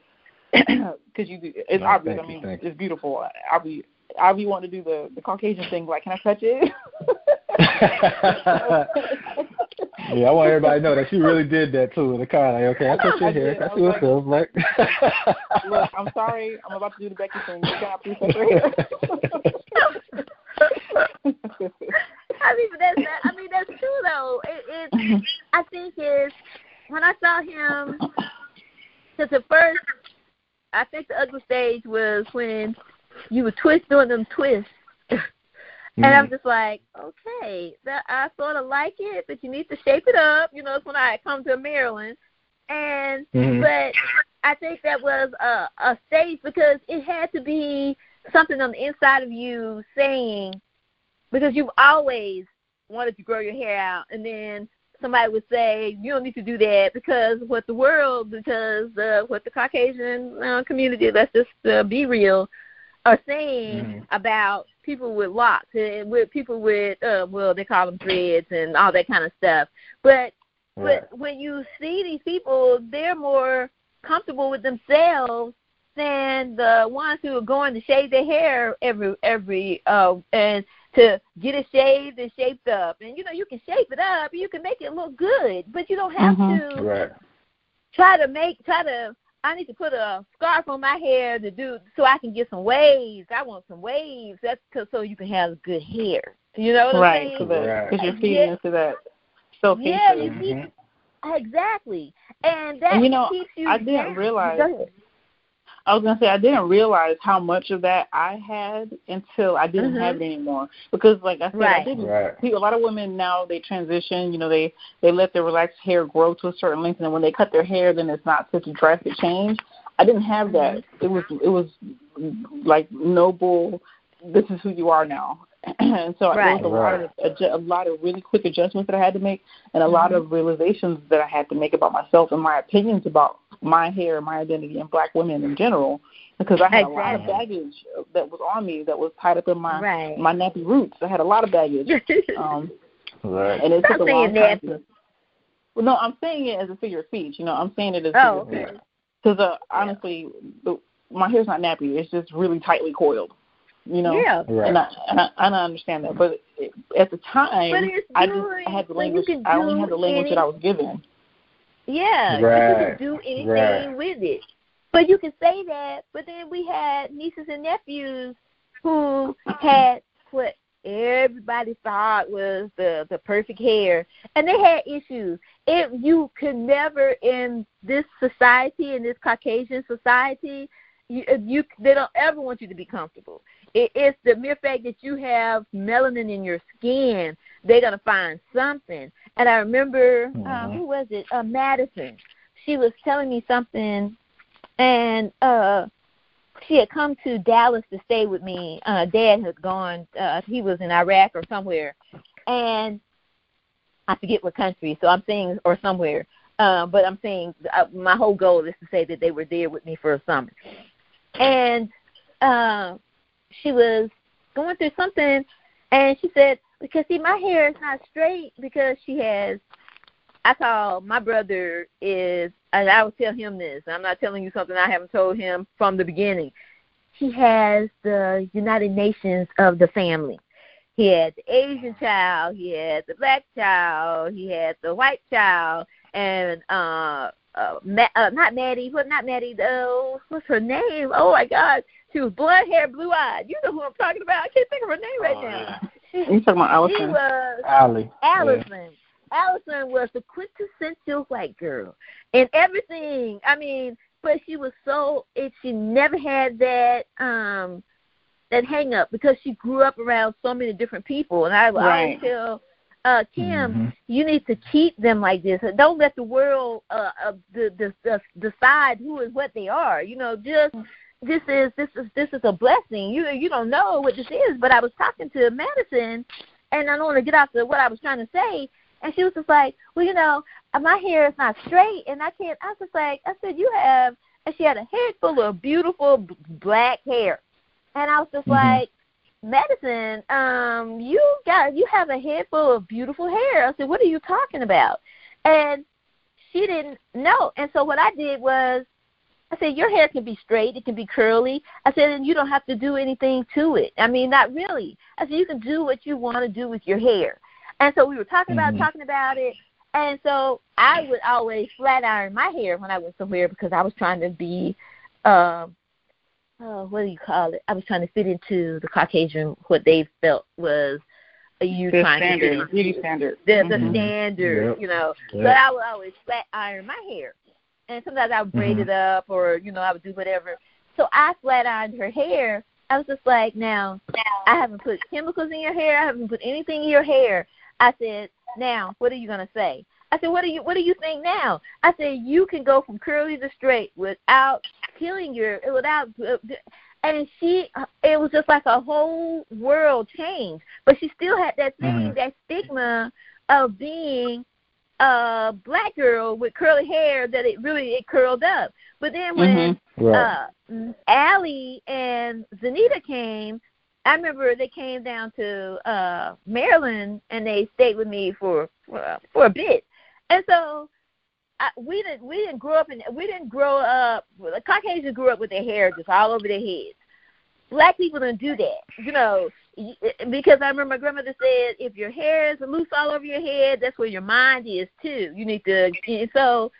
Speaker 2: Because you, it's
Speaker 3: No,
Speaker 2: obvious.
Speaker 3: thank
Speaker 2: I mean, it's beautiful. I'll be I'll be to do the the Caucasian thing. Like, can I touch it?
Speaker 3: yeah, I want everybody to know that you really did that too in the car. Like, okay, I touch your
Speaker 2: I
Speaker 3: hair.
Speaker 2: did.
Speaker 3: I
Speaker 2: I
Speaker 3: see
Speaker 2: was
Speaker 3: what it feels like.
Speaker 2: Look, I'm sorry. I'm about to do the Becky thing. Can I please touch your hair?
Speaker 1: I mean, but that's that, I mean that's true though. It, it I think is when I saw him because at first I think the ugly stage was when you were twist doing them twists. And I'm
Speaker 3: Mhm.
Speaker 1: just like, okay, that I sort of like it, but you need to shape it up. You know, it's when I come to Maryland, and
Speaker 3: Mhm.
Speaker 1: but I think that was a a stage because it had to be something on the inside of you saying because you've always wanted to grow your hair out, and then somebody would say you don't need to do that because what the world, because uh, what the Caucasian uh, community, let's just uh, be real, are saying
Speaker 3: Mhm.
Speaker 1: about people with locks and with people with uh, well they call them threads and all that kind of stuff, but
Speaker 3: Right.
Speaker 1: but when you see these people, they're more comfortable with themselves than the ones who are going to shave their hair every every uh and to get it shaved and shaped up. And you know, you can shape it up, you can make it look good, but you don't have
Speaker 2: Mhm.
Speaker 1: to
Speaker 3: Right.
Speaker 1: try to make try to I need to put a scarf on my hair to do so I can get some waves. I want some waves. That's 'cause so you can have good hair. You know what
Speaker 2: Right,
Speaker 1: I'm
Speaker 2: because
Speaker 1: saying?
Speaker 3: Right.
Speaker 2: because you're feeding
Speaker 1: Yeah.
Speaker 2: into that self hatred.
Speaker 1: Yeah, you
Speaker 3: Mhm.
Speaker 1: keep exactly, and that
Speaker 2: And you know,
Speaker 1: keeps you.
Speaker 2: I didn't realize-
Speaker 1: Go ahead.
Speaker 2: I was gonna say I didn't realize how much of that I had until I didn't
Speaker 1: Mhm.
Speaker 2: have it anymore. Because like I said, I didn't
Speaker 3: Right.
Speaker 2: see a lot of women now they transition, you know, they they let their relaxed hair grow to a certain length and then when they cut their hair then it's not such a drastic change. I didn't have that. It was it was like noble this is who you are now. and so
Speaker 1: Right.
Speaker 2: there was a lot of adju- a lot of really quick adjustments that I had to make and a lot
Speaker 1: Mhm.
Speaker 2: of realizations that I had to make about myself and my opinions about my hair, my identity, and black women in general. Because I had a lot of baggage that was on me that was tied up in my
Speaker 1: Right.
Speaker 2: my nappy roots. I had a lot of baggage. Um,
Speaker 3: Right.
Speaker 2: and it
Speaker 1: Stop
Speaker 2: took a long
Speaker 1: saying
Speaker 2: time
Speaker 1: nappy.
Speaker 2: to. Well, no, I'm saying it as a figure of speech. You know, I'm saying it as
Speaker 1: Oh,
Speaker 2: a figure of
Speaker 1: okay.
Speaker 2: speech. Because uh, honestly, the, my hair's not nappy. It's just really tightly coiled. You know.
Speaker 1: Yeah.
Speaker 3: Right.
Speaker 2: And I, and I and I understand that, but it, at the time,
Speaker 1: But
Speaker 2: I just
Speaker 1: doing-
Speaker 2: I had the language. I only had the language that I was given.
Speaker 1: Yeah, you
Speaker 3: Right,
Speaker 1: can do anything
Speaker 3: right.
Speaker 1: with it. But you can say that, but then we had nieces and nephews who had what everybody thought was the the perfect hair, and they had issues. It you could never in this society, in this Caucasian society, you you they don't ever want you to be comfortable. It, it's the mere fact that you have melanin in your skin. They're gonna find something. And I remember, uh,
Speaker 3: Mhm.
Speaker 1: who was it? Uh, Madison. She was telling me something, and uh, she had come to Dallas to stay with me. Uh, Dad had gone. Uh, he was in Iraq or somewhere, and I forget what country. So I'm saying or somewhere. Uh, but I'm saying uh, my whole goal is to say that they were there with me for a summer, and uh, she was going through something, and she said, because see, my hair is not straight because she has. I call my brother is, and I will tell him this. I'm not telling you something I haven't told him from the beginning. He has the United Nations of the family. He had the Asian child, he had the black child, he had the white child, and uh, uh, Ma- uh not Maddie, what not Maddie? Oh, what's her name? Oh my God, she was blonde hair, blue eyed. You know who I'm talking about? I can't think of her name right
Speaker 3: Oh,
Speaker 1: now.
Speaker 2: You talking about
Speaker 1: She
Speaker 2: Allison?
Speaker 1: was
Speaker 3: Allie.
Speaker 1: Allison. Allison was the quintessential white girl and everything. I mean, but she was so it she never had that um that hang up because she grew up around so many different people and I, I
Speaker 2: Right.
Speaker 1: always tell uh Kim,
Speaker 3: Mhm.
Speaker 1: you need to keep them like this. Don't let the world uh, uh the, the, the decide who is what they are. You know, just this is this is this is a blessing. You you don't know what this is, but I was talking to Madison, and I don't want to get off to what I was trying to say, and she was just like, well, you know, my hair is not straight, and I can't. I was just like, I said, you have, and she had a head full of beautiful black hair, and I was just
Speaker 3: Mhm.
Speaker 1: like. Madison, um, you got you have a head full of beautiful hair. I said, What are you talking about? And she didn't know. And so what I did was I said, Your hair can be straight, it can be curly. I said, and you don't have to do anything to it. I mean, not really. I said, you can do what you want to do with your hair. And so we were talking about
Speaker 3: Mhm.
Speaker 1: talking about it. And so I would always flat iron my hair when I went somewhere because I was trying to be um oh, what do you call it? I was trying to fit into the Caucasian what they felt was a you
Speaker 2: The
Speaker 1: trying to fit
Speaker 2: standard,
Speaker 1: into
Speaker 2: beauty standard.
Speaker 1: the, the
Speaker 2: Mhm.
Speaker 1: standard,
Speaker 3: Yep.
Speaker 1: you know.
Speaker 3: Yep.
Speaker 1: But I would always flat iron my hair, and sometimes I would braid
Speaker 3: Mhm.
Speaker 1: it up, or you know, I would do whatever. So I flat ironed her hair. I was just like, now, I haven't put chemicals in your hair. I haven't put anything in your hair. I said, now, what are you gonna say? I said, what do you what do you think now? I said, you can go from curly to straight without killing your without. And she, it was just like a whole world change. But she still had that thing,
Speaker 3: Mhm.
Speaker 1: that stigma of being a black girl with curly hair that it really it curled up. But then when
Speaker 2: Mhm.
Speaker 3: Right.
Speaker 1: uh Allie and Zanita came, I remember they came down to uh Maryland and they stayed with me for for, for a bit. And so I, we didn't we didn't grow up in we didn't grow up the Caucasians grew up with their hair just all over their heads. Black people don't do that. You know, because I remember my grandmother said, if your hair is loose all over your head, that's where your mind is too. You need to. And so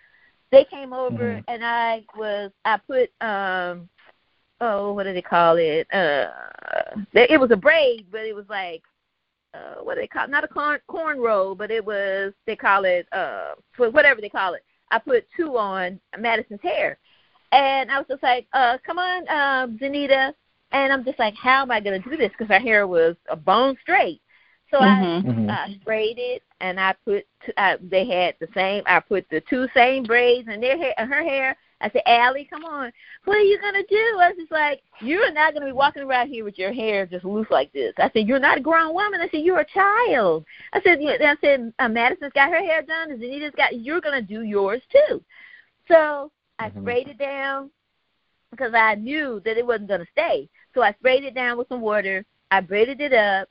Speaker 1: they came over
Speaker 3: Mhm.
Speaker 1: and I was I put um oh what do they call it uh it was a braid but it was like uh what do they call it? not a corn cornrow but it was they call it uh whatever they call it I put two on Madison's hair and I was just like uh come on um Zanita and I'm just like how am I going to do this because her hair was a bone straight so I
Speaker 2: Mhm.
Speaker 3: Mhm.
Speaker 1: I sprayed it, and I put t- uh, they had the same. I put the two same braids in their hair, her hair. I said, Allie, come on, what are you gonna do? I was just like, you're not gonna be walking around here with your hair just loose like this. I said, you're not a grown woman. I said, you're a child. I said, yeah, I said, uh, Madison's got her hair done, and Zanita's got. You're gonna do yours too. So I
Speaker 3: Mhm.
Speaker 1: sprayed it down because I knew that it wasn't gonna stay. So I sprayed it down with some water. I braided it up,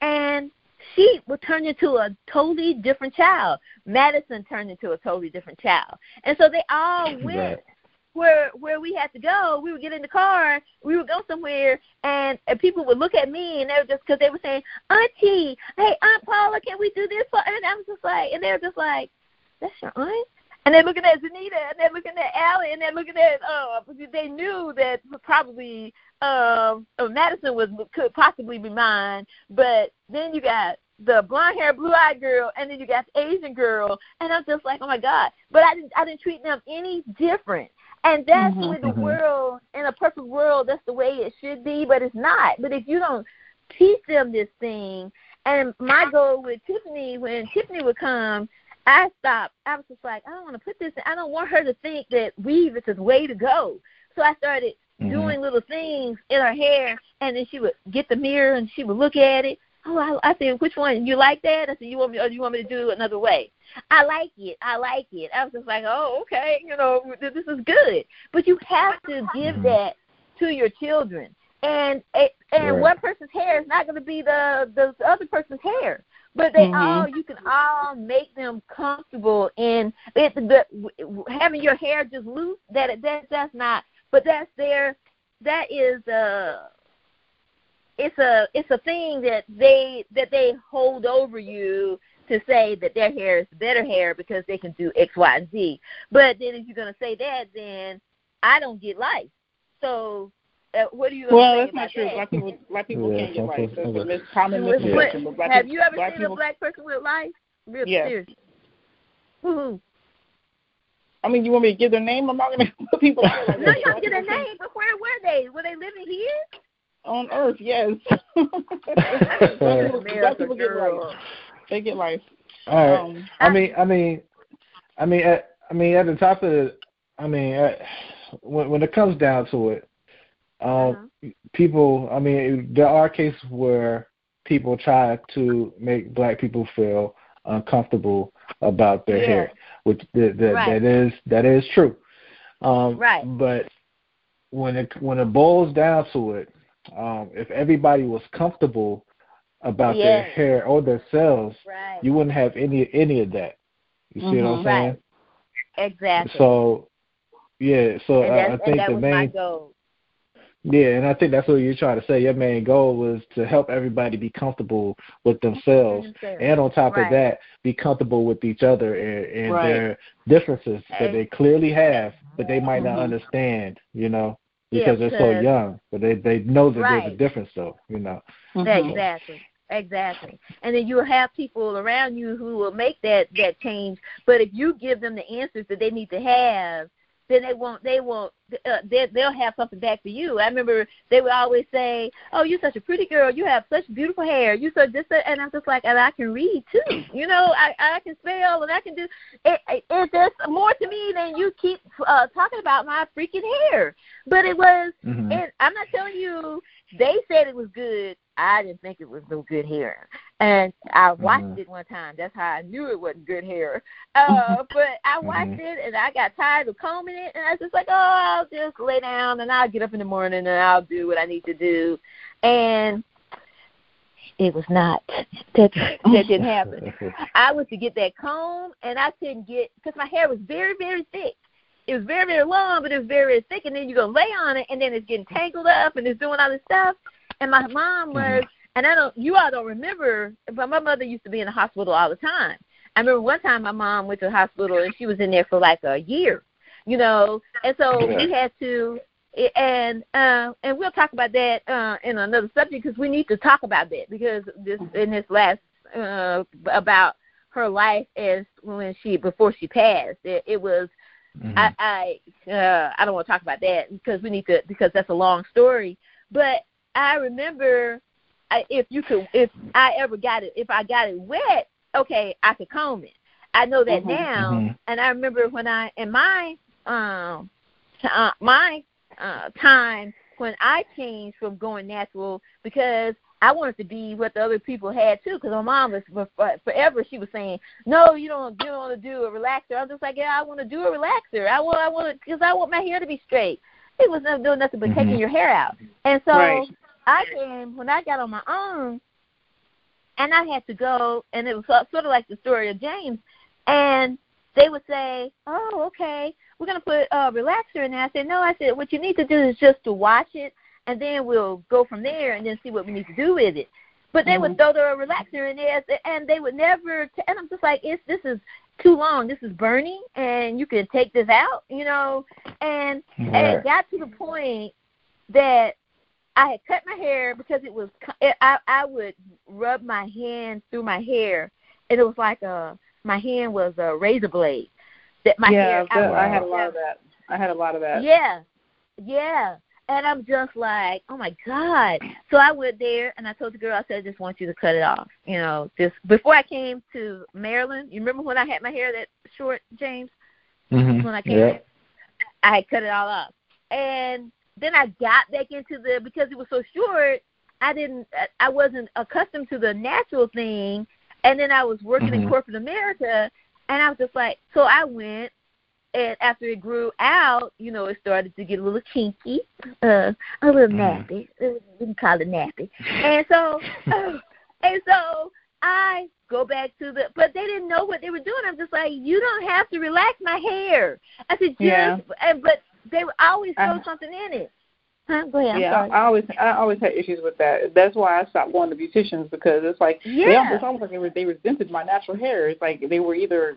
Speaker 1: and she would turn into a totally different child. Madison turned into a totally different child. And so they all went
Speaker 3: Right.
Speaker 1: where where we had to go. We would get in the car, we would go somewhere, and, and people would look at me, and they were just because they were saying, "Auntie, hey Aunt Paula, can we do this?" For? And I was just like, and they were just like, "That's your aunt." And they're looking at Zanita, and they're looking at Allie, and they're looking at uh they knew that probably um uh, Madison was could possibly be mine, but then you got the blonde hair, blue eyed girl, and then you got the Asian girl, and I'm just like, oh my god! But I didn't I didn't treat them any different, and that's
Speaker 2: Mhm,
Speaker 1: where the
Speaker 3: mhm.
Speaker 1: world in a perfect world that's the way it should be, but it's not. But if you don't teach them this thing, and my goal with Tiffany when Tiffany would come I stopped. I was just like, I don't want to put this. In. I don't want her to think that weave is the way to go. So I started
Speaker 3: Mhm.
Speaker 1: doing little things in her hair, and then she would get the mirror and she would look at it. Oh, I, I said, which one? You like that? I said, you want me, or you want me to do it another way? I like it. I like it. I was just like, oh, okay. You know, this is good. But you have to give
Speaker 3: Mhm.
Speaker 1: that to your children. And and
Speaker 3: Right.
Speaker 1: one person's hair is not going to be the the other person's hair but they
Speaker 2: Mhm.
Speaker 1: all you can all make them comfortable in it the having your hair just loose that that that's not but that's their that is uh it's a it's a thing that they that they hold over you to say that their hair is better hair because they can do X, Y, and Z. But then if you're gonna say that, then I don't get life. So uh, what are you
Speaker 2: Well,
Speaker 1: say
Speaker 2: that's not true.
Speaker 1: that?
Speaker 2: Black people, black people
Speaker 3: Yeah,
Speaker 2: can't get
Speaker 3: some
Speaker 2: life.
Speaker 3: people-
Speaker 2: That's a mis- common
Speaker 1: What-
Speaker 2: misconception. But black
Speaker 1: have
Speaker 2: people,
Speaker 1: you ever
Speaker 2: black
Speaker 1: seen
Speaker 2: people,
Speaker 1: a black person with life? Real
Speaker 2: Yes.
Speaker 1: serious. Who?
Speaker 2: I mean, you want me to give their name? I'm not going to put people out like
Speaker 1: No, you don't get a name, but where were they? Were they living here?
Speaker 2: on Earth. Yes. black people, black people get life. They get life.
Speaker 3: All right.
Speaker 2: Um,
Speaker 3: I mean, I mean, I mean, at, I mean, at the top of the, I mean, at, when when it comes down to it, um, people. I mean, there are cases where people try to make black people feel uncomfortable about their
Speaker 1: Yeah.
Speaker 3: hair, which that that,
Speaker 1: Right.
Speaker 3: that is that is true. Um,
Speaker 1: Right.
Speaker 3: But when it when it boils down to it, um, if everybody was comfortable about their hair or themselves,
Speaker 1: Right.
Speaker 3: you wouldn't have any any of that. You see what I'm
Speaker 2: Mhm.
Speaker 3: saying?
Speaker 1: Right. Exactly.
Speaker 3: So, yeah. So I, I think
Speaker 1: that
Speaker 3: the main. Yeah, and I think that's what you're trying to say. Your main goal was to help everybody be comfortable with themselves, and on top
Speaker 1: Right.
Speaker 3: of that, be comfortable with each other and, and
Speaker 2: Right.
Speaker 3: their differences that they clearly have, but they might not
Speaker 2: Mhm.
Speaker 3: understand. You know,
Speaker 1: Yeah,
Speaker 3: because they're so young, but they they know that there's a difference, though. You know.
Speaker 1: Exactly. Exactly. And then you'll have people around you who will make that that change. But if you give them the answers that they need to have, then they won't. They won't. Uh, they, they'll have something back for you. I remember they would always say, "Oh, you're such a pretty girl. You have such beautiful hair. You so this." And I'm just like, and I can read too. You know, I I can spell and I can do. It, it, it's just more to me than you keep uh, talking about my freaking hair. But it was
Speaker 3: Mhm.
Speaker 1: and I'm not telling you they said it was good. I didn't think it was no good hair. And I watched
Speaker 3: Mhm.
Speaker 1: it one time. That's how I knew it wasn't good hair. Uh but I watched
Speaker 3: Mhm.
Speaker 1: it and I got tired of combing it and I was just like, Oh, I'll just lay down and I'll get up in the morning and I'll do what I need to do and it was not that that didn't happen. I was to get that comb, and I couldn't get because my hair was very, very thick, it was very very long, but it was very very thick, and then you go lay on it, and then it's getting tangled up, and it's doing all this stuff. And my mom was, mm-hmm. and I don't, you all don't remember, but my mother used to be in the hospital all the time. I remember one time my mom went to the hospital and she was in there for like a year, you know, and so yeah. we had to and uh, and we'll talk about that uh, in another subject because we need to talk about that because this in this last uh, about her life as when she before she passed it, it was mm-hmm. I I uh, I don't want to talk about that because we need to because that's a long story but I remember I, if you could if I ever got it if I got it wet okay I could comb it I know that mm-hmm. now mm-hmm. and I remember when I in my um uh, my uh, time when I changed from going natural because I wanted to be what the other people had too. Because my mom was for forever she was saying, "No, you don't. You don't want to do a relaxer." I'm just like, "Yeah, I want to do a relaxer. I want. I want because I want my hair to be straight." It was never doing nothing but mm-hmm. taking your hair out. And so right. I came when I got on my own, and I had to go, and it was sort of like the story of James, and they would say, "Oh, okay, we're gonna put a uh, relaxer in there." I said, "No," I said, "What you need to do is just to wash it, and then we'll go from there, and then see what we need to do with it." But they mm-hmm. would throw the relaxer in there, and they would never. T- and I'm just like, "It's this is too long. This is burning, and you can take this out, you know." And, and it got to the point that I had cut my hair because it was. I I would rub my hand through my hair, and it was like a my hand was a razor blade. That my
Speaker 2: yeah,
Speaker 1: hair. I,
Speaker 2: I had a lot of that. I had a lot of that.
Speaker 1: Yeah, yeah. And I'm just like, oh my god. So I went there and I told the girl, I said, I just want you to cut it off. You know, just before I came to Maryland. You remember when I had my hair that short, James?
Speaker 3: Mm-hmm.
Speaker 1: When I came, yeah. I had cut it all off. And then I got back into the because it was so short. I didn't. I wasn't accustomed to the natural thing, and then I was working mm-hmm. in corporate America, and I was just like, so I went, and after it grew out, you know, it started to get a little kinky, uh, a little mm-hmm. nappy. Uh, we can call it nappy. And so, uh, and so I go back to the, but they didn't know what they were doing. I'm just like, you don't have to relax my hair. I said, just, yeah. and but they would always throw uh, something in it. Huh? Go ahead.
Speaker 2: Yeah, I always I always had issues with that. That's why I stopped going to beauticians because it's like
Speaker 1: yeah.
Speaker 2: they almost, almost like they, were, they resented my natural hair. It's like they were either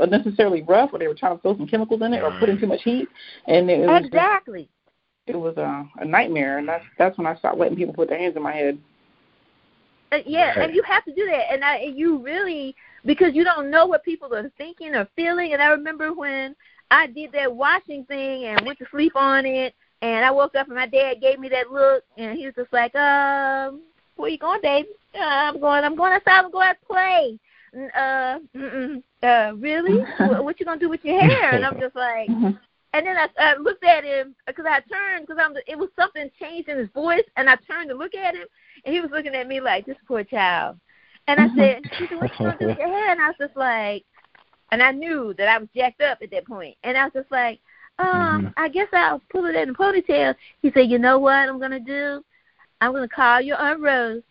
Speaker 2: unnecessarily rough or they were trying to throw some chemicals in it or put in too much heat, and it
Speaker 1: was exactly.
Speaker 2: Just, it was a, a nightmare, and that's that's when I stopped letting people put their hands in my head.
Speaker 1: Uh, yeah, right. and you have to do that, and I, and you really because you don't know what people are thinking or feeling. And I remember when I did that washing thing and went to sleep on it and I woke up and my dad gave me that look, and he was just like, um, where you going, baby? Uh, I'm going. I'm going outside. I'm going to play. Uh, mm-mm, uh, really? what, what you gonna do with your hair? And I'm just like, and then I, I looked at him because I turned because I'm. It was something changed in his voice, and I turned to look at him, and he was looking at me like, "This poor child." And I said, "He said, what you gonna do with your hair?" And I was just like, and I knew that I was jacked up at that point, and I was just like, um, mm-hmm. I guess I'll pull it in a ponytail. He said, you know what I'm gonna do? I'm gonna call your aunt Rose,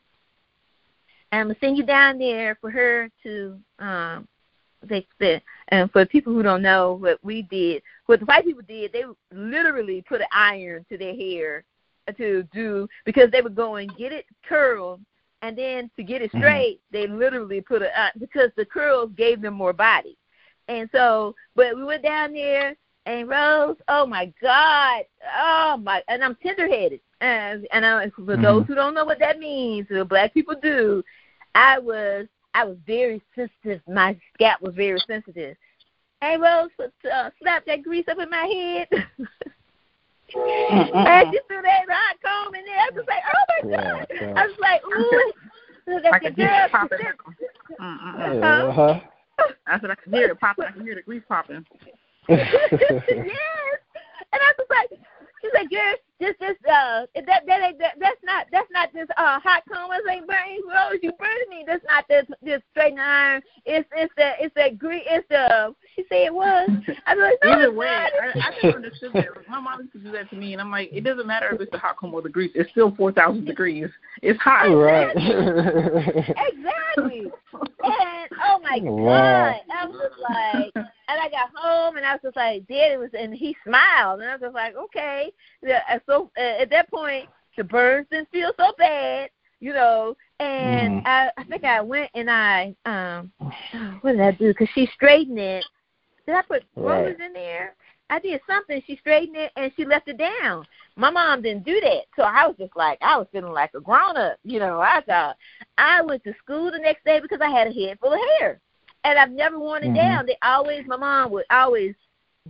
Speaker 1: and I'm gonna send you down there for her to um they said, and for people who don't know what we did, what the white people did, they literally put an iron to their hair to do because they would go and get it curled, and then to get it mm-hmm. straight, mm-hmm. they literally put a uh, because the curls gave them more body, and so but we went down there and Rose, oh my God, oh my, and I'm tenderheaded, and and I, for mm-hmm. those who don't know what that means, what black people do, I was I was very sensitive. My scalp was very sensitive. Hey Rose, uh, slap that grease up in my head. and she threw that hot comb in there. I was like, oh my God. Yeah, I was like, ooh. That's your girl.
Speaker 2: Uh-huh. I said I can hear it popping. I can hear the grease popping.
Speaker 1: yes. And I was like, she's like, girl, this, this, uh, that, that ain't, that, that's not, that's not this, uh, hot comb. I say, burning rose, you burning me. That's not this, this straight iron. It's, it's the, it's that green, it's the, she said it was. I was like, no,
Speaker 2: Either way, I, I just understood that. My mom used to do that to me, and I'm like, it doesn't matter if it's the hot comb or the grease. It's still 4,000 degrees. It's hot.
Speaker 3: Right.
Speaker 1: exactly. and, oh my wow. God. I was like, and I got home and I was just like, Daddy was, and he smiled, and I was just like, okay. Yeah, so uh, at that point, the burns didn't feel so bad, you know. And mm. I, I think I went and I, um, what did I do? Because she straightened it. Did I put rollers right. in there? I did something. She straightened it and she left it down. My mom didn't do that, so I was just like I was feeling like a grown up. You know, I thought I went to school the next day because I had a head full of hair, and I've never worn it mm-hmm. down. They always, my mom would always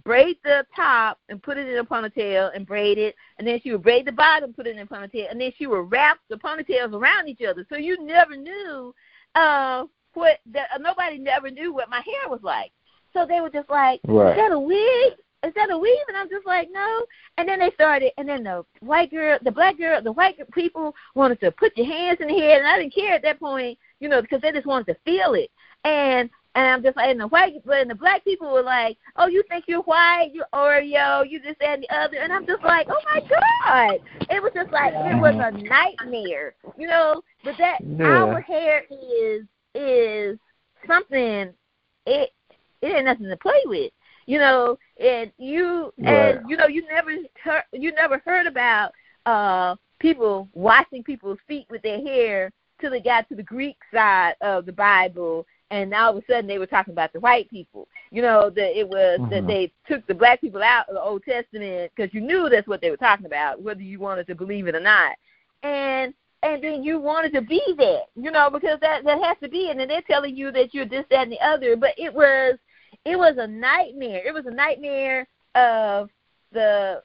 Speaker 1: braid the top and put it in a ponytail and braid it, and then she would braid the bottom, put it in a ponytail, and then she would wrap the ponytails around each other, so you never knew uh what. The, nobody never knew what my hair was like. So they were just like, right. "Is that a wig? is that a weave? And I'm just like, no. And then they started, and then the white girl, the black girl, the white people wanted to put your hands in the head, and I didn't care at that point, you know, because they just wanted to feel it. And and I'm just like, and the white, but and the black people were like, oh, you think you're white, You're Oreo, you this and the other, and I'm just like, oh my god, it was just like it was a nightmare, you know. But that yeah. our hair is is something. It it ain't nothing to play with you know, and you right. and you know you never heard you never heard about uh people washing people's feet with their hair till they got to the Greek side of the Bible and all of a sudden they were talking about the white people. You know that it was mm-hmm. that they took the black people out of the Old Testament because you knew that's what they were talking about, whether you wanted to believe it or not. And and then you wanted to be that, you know, because that that has to be, and then they're telling you that you're this, that, and the other. But it was it was a nightmare. It was a nightmare of the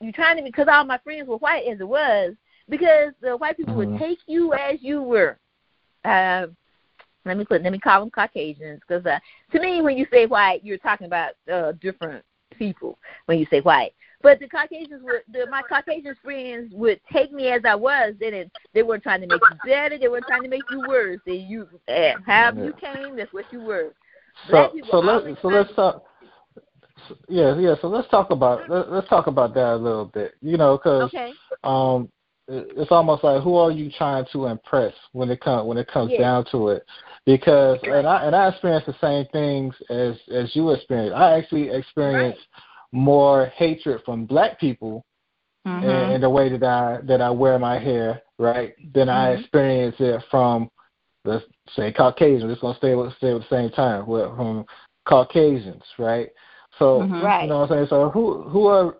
Speaker 1: you trying to because all my friends were white as it was because the white people mm-hmm. would take you as you were. Uh, let me put let me call them Caucasians because uh, to me when you say white you're talking about uh, different people when you say white. But the Caucasians were the, my Caucasian friends would take me as I was. They didn't. They weren't trying to make you better. They weren't trying to make you worse. They you uh, however you came, that's what you were.
Speaker 3: So so let's so let's talk. Yeah, yeah. So let's talk about let, us talk about that a little bit. You know, because
Speaker 1: okay.
Speaker 3: um, it's almost like who are you trying to impress when it comes when it comes yeah. down to it? Because and I and I experienced the same things as as you experienced. I actually experienced right. more hatred from black people mm-hmm. in, in the way that I that I wear my hair, right, than mm-hmm. I experience it from let's say Caucasian. It's gonna stay with stay at the same time. From Caucasians, right? So
Speaker 1: mm-hmm. right.
Speaker 3: you know what I'm saying. So who who are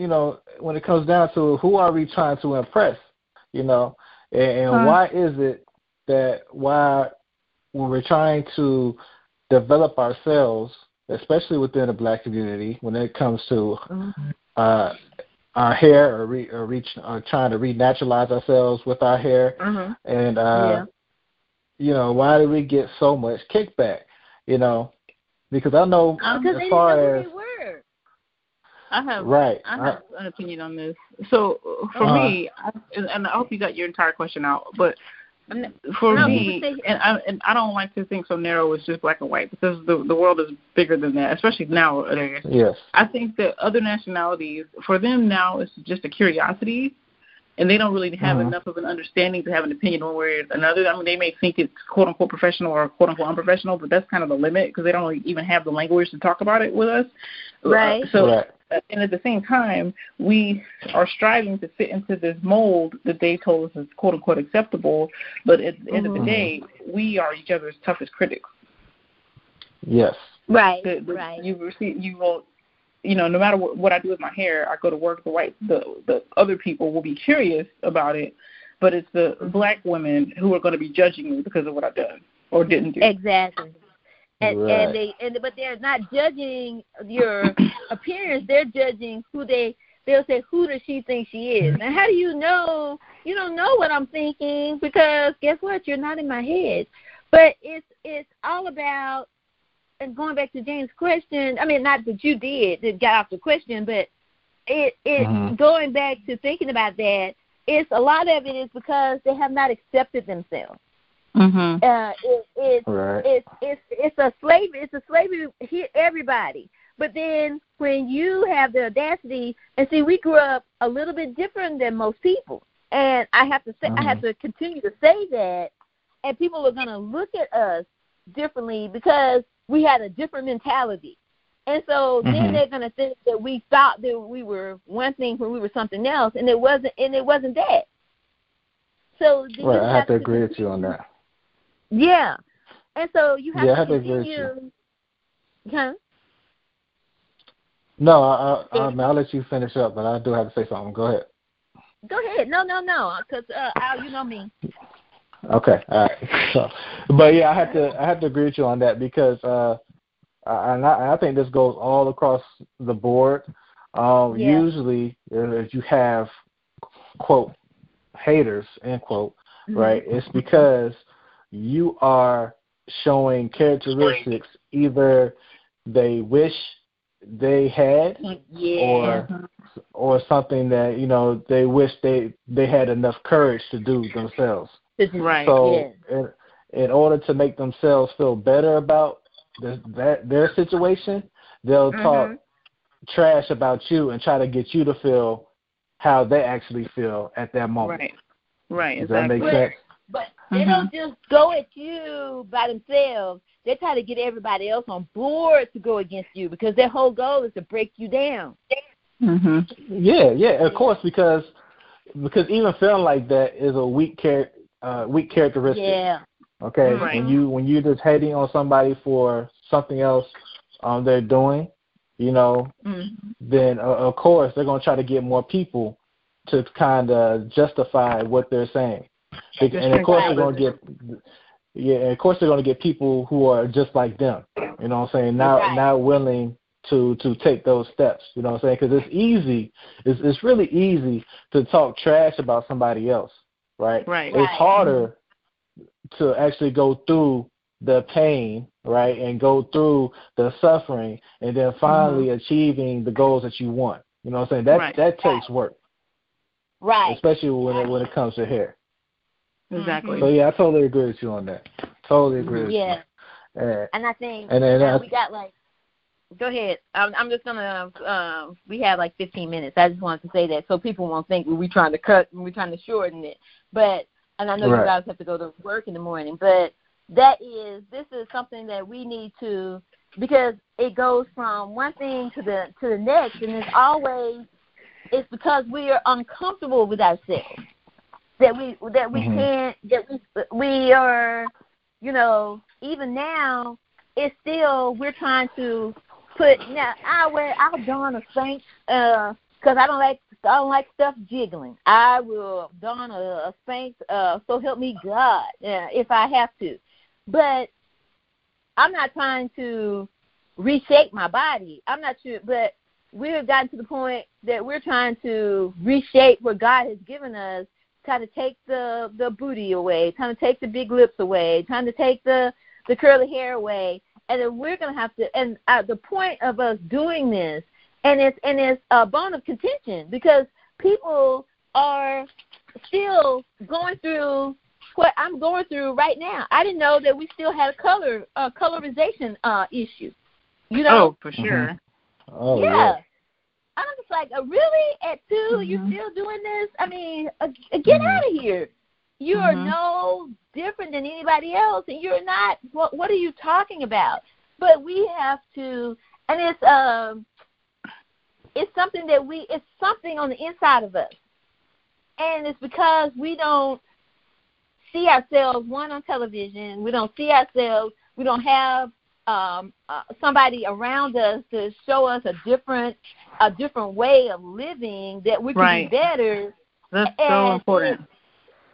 Speaker 3: you know when it comes down to who are we trying to impress? You know, and, and huh. why is it that why when we're trying to develop ourselves, especially within the black community, when it comes to mm-hmm. uh, our hair or, re, or reach or trying to renaturalize ourselves with our hair
Speaker 1: mm-hmm.
Speaker 3: and uh
Speaker 1: yeah
Speaker 3: you know, why do we get so much kickback? You know, because I know
Speaker 1: um,
Speaker 3: as far as
Speaker 2: I have
Speaker 3: right.
Speaker 2: I have I, an opinion on this. So for uh, me, I, and I hope you got your entire question out, but for
Speaker 1: no,
Speaker 2: me, and I and I don't like to think so narrow as just black and white because the the world is bigger than that, especially nowadays.
Speaker 3: Yes.
Speaker 2: I think that other nationalities, for them now, it's just a curiosity and they don't really have mm-hmm. enough of an understanding to have an opinion one way or another. I mean, they may think it's quote unquote professional or quote unquote unprofessional, but that's kind of the limit because they don't really even have the language to talk about it with us.
Speaker 1: Right.
Speaker 2: Uh, so,
Speaker 3: right.
Speaker 2: And at the same time, we are striving to fit into this mold that they told us is quote unquote acceptable. But at the mm-hmm. end of the mm-hmm. day, we are each other's toughest critics.
Speaker 3: Yes.
Speaker 1: Right.
Speaker 2: The, the,
Speaker 1: right.
Speaker 2: You receive, you will you know, no matter what, what I do with my hair, I go to work. The white, the the other people will be curious about it, but it's the black women who are going to be judging me because of what I've done or didn't do.
Speaker 1: Exactly. And,
Speaker 3: right.
Speaker 1: and they and but they're not judging your appearance. They're judging who they. They'll say, "Who does she think she is?" And how do you know? You don't know what I'm thinking because guess what? You're not in my head. But it's it's all about and going back to James' question, I mean, not that you did that got off the question, but it it mm-hmm. going back to thinking about that, it's a lot of it is because they have not accepted themselves.
Speaker 2: Mm-hmm.
Speaker 1: Uh, it, it's,
Speaker 3: right.
Speaker 1: it's it's it's a slavery. It's a slavery here everybody. But then when you have the audacity, and see, we grew up a little bit different than most people, and I have to say, mm-hmm. I have mm-hmm. to continue to say that, and people are going to look at us differently because we had a different mentality. And so then
Speaker 3: Mhm.
Speaker 1: they're gonna think that we thought that we were one thing when we were something else, and it wasn't, and it wasn't that. So then
Speaker 3: Right,
Speaker 1: you
Speaker 3: I have to agree with you on that.
Speaker 1: Yeah, and so you have
Speaker 3: Yeah,
Speaker 1: to
Speaker 3: have to agree with
Speaker 1: continue. Huh?
Speaker 3: No, I, I, I mean, I'll let you finish up, but I do have to say something. Go ahead.
Speaker 1: Go ahead. No, no, no, because uh, Al, you know me.
Speaker 3: Okay, all right. So, but yeah, I have to I have to agree with you on that because uh, I, and I, I think this goes all across the board. Um,
Speaker 1: Yeah.
Speaker 3: Usually, uh, if you have quote haters end quote, right? It's because you are showing characteristics either they wish they had
Speaker 1: Yeah.
Speaker 3: or or something that you know they wish they they had enough courage to do themselves.
Speaker 2: Right.
Speaker 3: So
Speaker 1: Yes.
Speaker 3: in, in order to make themselves feel better about the, that their situation, they'll talk
Speaker 1: Mhm.
Speaker 3: trash about you and try to get you to feel how they actually feel at that moment.
Speaker 2: Right. Right.
Speaker 3: Does that make sense?
Speaker 1: But they
Speaker 2: Mhm.
Speaker 1: don't just go at you by themselves. They try to get everybody else on board to go against you because their whole goal is to break you down.
Speaker 2: Mhm.
Speaker 3: Yeah, yeah, of course, because because even feeling like that is a weak char- uh, weak characteristic.
Speaker 1: Yeah.
Speaker 3: Okay,
Speaker 2: Right.
Speaker 3: when you when you're just hating on somebody for something else um, they're doing, you know,
Speaker 1: Mhm.
Speaker 3: then uh, of course they're going to try to get more people to kind of justify what they're saying. And of course they're going to get yeah, and of course they're going to get people who are just like them. You know what I'm saying? Not
Speaker 1: Right.
Speaker 3: not willing to to take those steps. You know what I'm saying? Because it's easy. It's it's really easy to talk trash about somebody else, right?
Speaker 2: Right.
Speaker 1: Right.
Speaker 3: It's harder to actually go through the pain, right, and go through the suffering, and then finally mm-hmm. achieving the goals that you want. You know what I'm saying? That
Speaker 2: Right.
Speaker 3: that takes work,
Speaker 1: Right.
Speaker 3: especially when it when it comes to hair.
Speaker 2: Exactly.
Speaker 3: So yeah, I totally agree with you on that. Totally agree with
Speaker 1: Yeah.
Speaker 3: you. And,
Speaker 1: And I think
Speaker 3: and then
Speaker 1: uh,
Speaker 3: I,
Speaker 1: we got like. Go ahead. I'm, I'm just gonna. Um, we have like 15 minutes. I just wanted to say that so people won't think we're trying to cut, we're trying to shorten it. But and I know
Speaker 3: Right.
Speaker 1: you guys have to go to work in the morning, but that is this is something that we need to because it goes from one thing to the to the next, and it's always it's because we are uncomfortable with ourselves that we that we
Speaker 3: Mhm.
Speaker 1: can't that we we are you know even now it's still we're trying to put now I wear I'll don a uh because I don't like I don't like stuff jiggling. I will don a, a Spanx uh so help me God uh, if I have to, but I'm not trying to reshape my body. I'm not sure, but we've gotten to the point that we're trying to reshape what God has given us trying to take the the booty away, trying to take the big lips away, trying to take the the curly hair away, and then we're going to have to. And uh, the point of us doing this, and it's and it's a bone of contention because people are still going through what I'm going through right now. I didn't know that we still had a color uh, colorization uh, issue. You know?
Speaker 2: Oh, for sure.
Speaker 3: oh
Speaker 1: yeah.
Speaker 3: yeah.
Speaker 1: I'm just like, uh, really? At 2 you
Speaker 2: Mhm.
Speaker 1: still doing this? I mean, uh, uh, get
Speaker 3: Mhm.
Speaker 1: out of here. You are
Speaker 2: Mhm.
Speaker 1: no different than anybody else, and you're not. What What are you talking about? But we have to, and it's um, it's something that we. It's something on the inside of us, and it's because we don't see ourselves one on television. We don't see ourselves. We don't have um, uh, somebody around us to show us a different a different way of living that we can
Speaker 2: Right.
Speaker 1: be better.
Speaker 2: That's so important.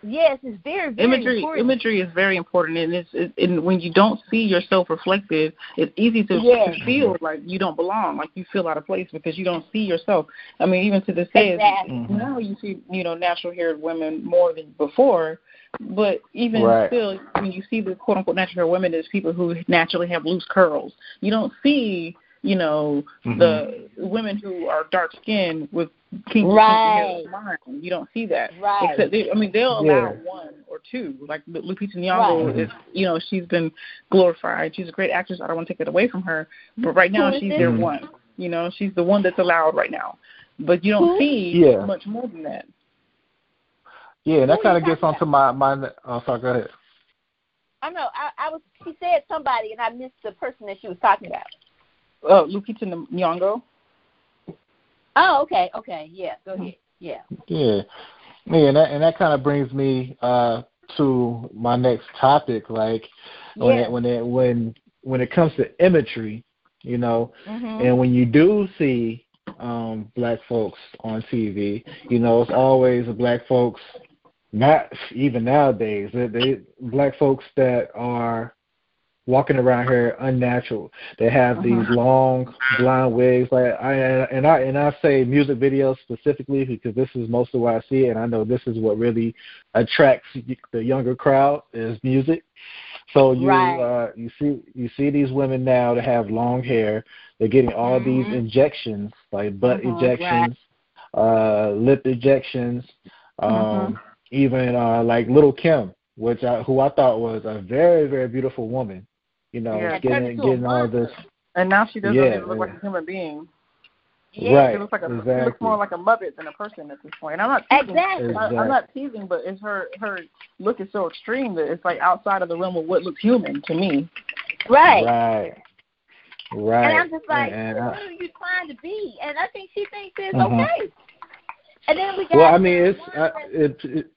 Speaker 1: Yes, it's very very
Speaker 2: Imagery
Speaker 1: important.
Speaker 2: imagery is very important, and it's it, and when you don't see yourself reflected, it's easy to,
Speaker 1: Yes.
Speaker 2: to feel like you don't belong, like you feel out of place because you don't see yourself. I mean, even to this day,
Speaker 1: Exactly.
Speaker 2: Now you see you know natural haired women more than before, but even
Speaker 3: Right.
Speaker 2: still, when you see the quote unquote natural hair women, there's people who naturally have loose curls. You don't see you know
Speaker 3: Mhm.
Speaker 2: the women who are dark skinned with kinky,
Speaker 1: Right.
Speaker 2: kinky hair like. You don't see that.
Speaker 1: Right.
Speaker 2: Except they, I mean, they'll
Speaker 3: Yeah.
Speaker 2: allow one or two. Like Lupita Nyong'o
Speaker 3: Right.
Speaker 2: is, you know, she's been glorified. She's a great actress. I don't want to take it away from her, but right now she's
Speaker 1: this?
Speaker 2: their one. You know, she's the one that's allowed right now. But you don't see
Speaker 3: Yeah.
Speaker 2: much more than that.
Speaker 3: Yeah, and that kind of gets onto my my. Oh, sorry. Go ahead.
Speaker 1: I know. I, I was. She said somebody, and I missed the person that she was talking about.
Speaker 2: uh, Lupita Nyong'o.
Speaker 1: Oh, okay, okay, yeah, go ahead, yeah.
Speaker 3: Yeah, yeah, and that and that kind of brings me uh to my next topic, like when
Speaker 1: Yeah.
Speaker 3: it, when it when when it comes to imagery, you know,
Speaker 1: Mhm.
Speaker 3: and when you do see um black folks on TV, you know, it's always black folks not even nowadays, they, they black folks that are walking around here unnatural. They have these
Speaker 2: Uh-huh.
Speaker 3: long blonde wigs. Like I and I and I say music videos specifically because this is mostly where I see it, and I know this is what really attracts the younger crowd is music. So you
Speaker 1: Right.
Speaker 3: uh, you see you see these women now that have long hair. They're getting all these
Speaker 1: Mhm.
Speaker 3: injections, like butt
Speaker 2: Mhm,
Speaker 3: injections, uh, lip injections, um,
Speaker 2: Mhm.
Speaker 3: Even uh, like Little Kim, which I, who I thought was a very very beautiful woman. You know,
Speaker 2: Yeah.
Speaker 3: Getting getting all
Speaker 1: monster.
Speaker 3: this.
Speaker 2: And now she doesn't
Speaker 3: Yeah,
Speaker 2: even look like a human being.
Speaker 1: Yeah.
Speaker 3: Right.
Speaker 2: She looks like a she looks more like a muppet than a person at this point. And I'm not teasing.
Speaker 1: Exactly.
Speaker 2: I, I'm not teasing, but it's her her look is so extreme that it's like outside of the realm of what looks human to me.
Speaker 1: Right.
Speaker 3: Right. Right.
Speaker 1: And I'm just like,
Speaker 3: And,
Speaker 1: what
Speaker 3: uh,
Speaker 1: are you trying to be? And I think she thinks it's
Speaker 3: Mhm.
Speaker 1: okay. And then we got.
Speaker 3: well, I mean, it's
Speaker 1: one
Speaker 3: uh,
Speaker 1: that-
Speaker 3: it, it.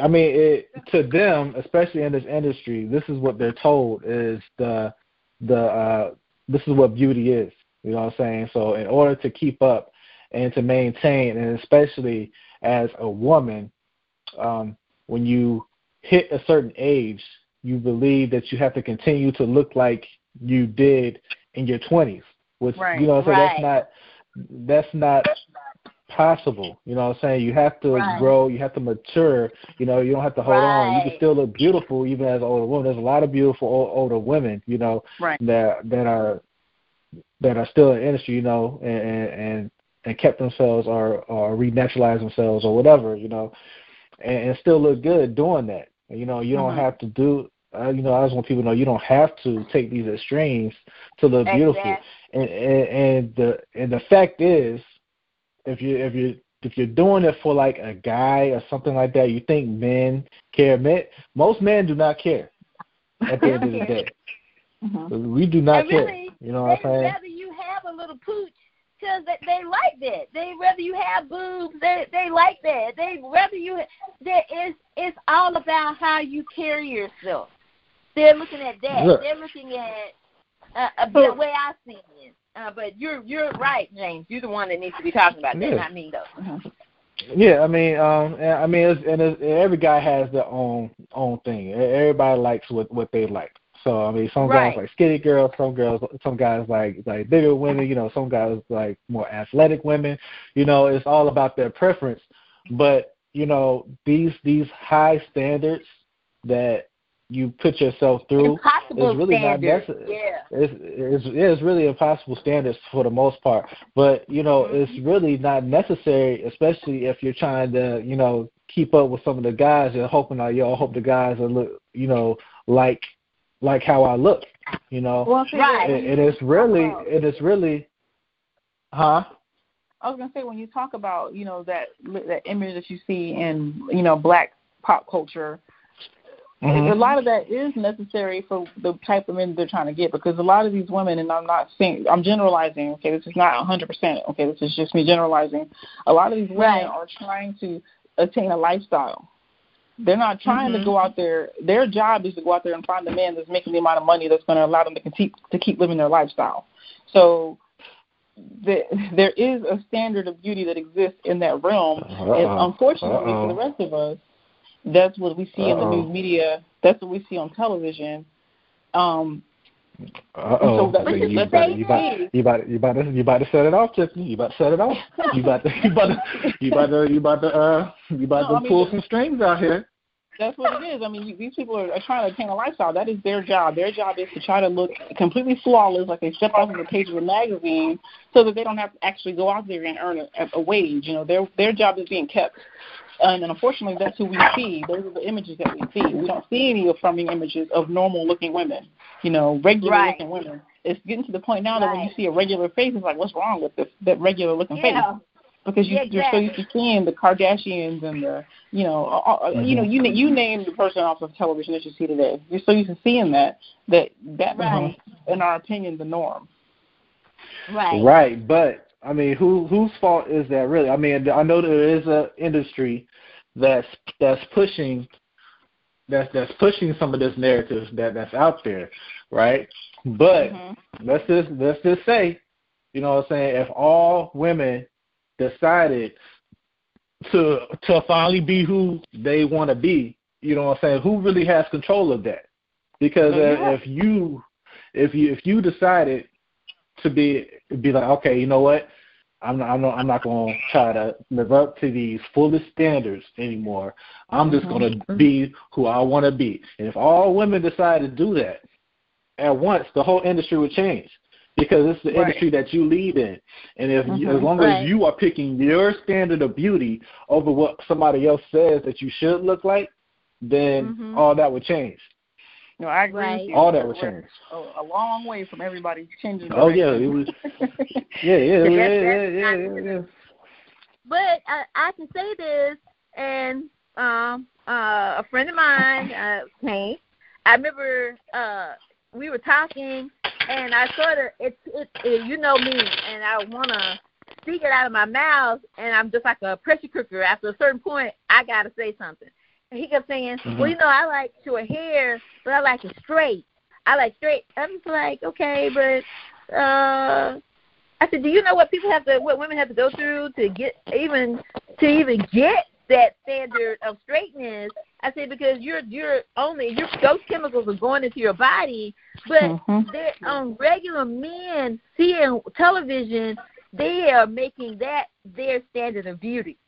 Speaker 3: I mean, it, to them, especially in this industry, this is what they're told is the the uh, this is what beauty is. You know what I'm saying? So, in order to keep up and to maintain, and especially as a woman, um, when you hit a certain age, you believe that you have to continue to look like you did in your 20s, which
Speaker 2: Right.
Speaker 3: you know, so
Speaker 1: Right.
Speaker 3: that's not that's not possible. You know what I'm saying? You have to
Speaker 1: Right.
Speaker 3: grow, you have to mature. You know, you don't have to hold on. You can still look beautiful even as an older woman. There's a lot of beautiful old, older women, you know,
Speaker 2: Right.
Speaker 3: that that are that are still in the industry, you know, and and and kept themselves or or renaturalized themselves or whatever, you know, and, and still look good doing that. You know, you don't
Speaker 2: Mhm.
Speaker 3: have to do. Uh, you know, I just want people to know you don't have to take these extremes to look beautiful. And, and and the and the fact is, if you if you if you're doing it for like a guy or something like that, you think men care. Men, most men do not care. At the end of the day,
Speaker 2: Mhm.
Speaker 3: we do not
Speaker 1: and
Speaker 3: care.
Speaker 1: really,
Speaker 3: You know what I'm saying?
Speaker 1: rather you have a little pooch because they, they like that. They rather you have boobs. They they like that. They rather you. That it's it's all about how you carry yourself. They're looking at that.
Speaker 3: Look.
Speaker 1: They're looking at uh, uh, the way I see it. Uh, but you're you're right, James. You're the one that needs to be talking about that,
Speaker 3: Yeah.
Speaker 1: not me though.
Speaker 2: Mhm.
Speaker 3: Yeah, I mean, um, I mean, it's, and it's, every guy has their own own thing. Everybody likes what what they like. So I mean, some
Speaker 1: Right.
Speaker 3: guys like skinny girls, some girls, some guys like like bigger women. You know, some guys like more athletic women. You know, it's all about their preference. But you know, these these high standards that you put yourself through
Speaker 1: Impossible
Speaker 3: is really
Speaker 1: standards.
Speaker 3: not necessary.
Speaker 1: Yeah.
Speaker 3: It's, it's it's really impossible standards for the most part. But you know,
Speaker 1: Mm-hmm.
Speaker 3: it's really not necessary, especially if you're trying to you know keep up with some of the guys. You're hoping like yo, I hope the guys are look you know like like how I look. You know,
Speaker 2: Well,
Speaker 1: Right.
Speaker 3: and, and it's really and it's really, huh?
Speaker 2: I was gonna say when you talk about you know that that image that you see in you know black pop culture,
Speaker 3: Mhm.
Speaker 2: a lot of that is necessary for the type of men they're trying to get because a lot of these women, and I'm not saying I'm generalizing. Okay, this is not 100. percent Okay, this is just me generalizing. A lot of these women
Speaker 1: Right.
Speaker 2: are trying to attain a lifestyle. They're not trying
Speaker 1: Mhm.
Speaker 2: to go out there. Their job is to go out there and find a man that's making the amount of money that's going to allow them to keep to keep living their lifestyle. So the, there is a standard of beauty that exists in that realm, and
Speaker 3: Uh-oh.
Speaker 2: unfortunately
Speaker 3: Uh-oh.
Speaker 2: for the rest of us, that's what we see in the news media. That's what we see on television. Um,
Speaker 3: Uh oh.
Speaker 1: But you
Speaker 3: you, about, you, about, you about you about to you about to set it off, Tiffany. You about to set it off. You about to you about to you about to you about to uh you about
Speaker 2: No,
Speaker 3: to
Speaker 2: I mean,
Speaker 3: pull some strings out here.
Speaker 2: That's what it is. I mean, you- these people are, are trying to attain a lifestyle. That is their job. Their job is to try to look completely flawless, like they step off of the page of a magazine, so that they don't have to actually go out there and earn a, a wage. You know, their their job is being kept. And unfortunately, that's who we see. Those are the images that we see. We don't see any affirming images of normal-looking women. You know, regular-looking women. It's getting to the point now that when you see a regular face, it's like, what's wrong with this that regular-looking face? Because you,
Speaker 1: Yeah,
Speaker 2: you're so used to seeing the Kardashians and the, you know, all, all- you know, mm-hmm. you you name the person off of television that you see today. You're so used to seeing that that that
Speaker 1: Right.
Speaker 2: in our opinion, the norm.
Speaker 1: Right.
Speaker 3: Right, but I mean, who whose fault is that really? I mean, I know there is a industry that's that's pushing that's that's pushing some of this narrative that that's out there, right? But mm-hmm. let's just let's just say, you know what I'm saying, if all women decided to to finally be who they want to be, you know what I'm saying, who really has control of that? Because oh, yeah. if you if you if you decided to be be like, okay, you know what, I'm not, I'm not, I'm not going to try to live up to these fullest standards anymore. I'm just mm-hmm. going to be who I want to be. And if all women decide to do that at once, the whole industry would change because it's the right. industry that you lead in. And if mm-hmm. as long right. as you are picking your standard of beauty over what somebody else says that you should look like, then mm-hmm. all that would change.
Speaker 2: No, I agree. Right.
Speaker 3: All that would change.
Speaker 2: A, a, long way from everybody changing.
Speaker 3: Oh yeah, it was. yeah, yeah, yeah, yeah, yeah, yeah, yeah.
Speaker 1: But I, I can say this, and um, uh, a friend of mine uh, came. I remember uh, we were talking, and I sort of it's it, it you know me, and I wanna speak it out of my mouth, and I'm just like a pressure cooker. After a certain point, I gotta say something. And he kept saying, mm-hmm. "Well, you know, I like short hair, but I like it straight. I like straight." I'm just like, okay, but uh, I said, "Do you know what people have to, what women have to go through to get even to even get that standard of straightness?" I said because you're you're only your those chemicals are going into your body, but mm-hmm. they're on regular men seeing television, they are making that their standard of beauty.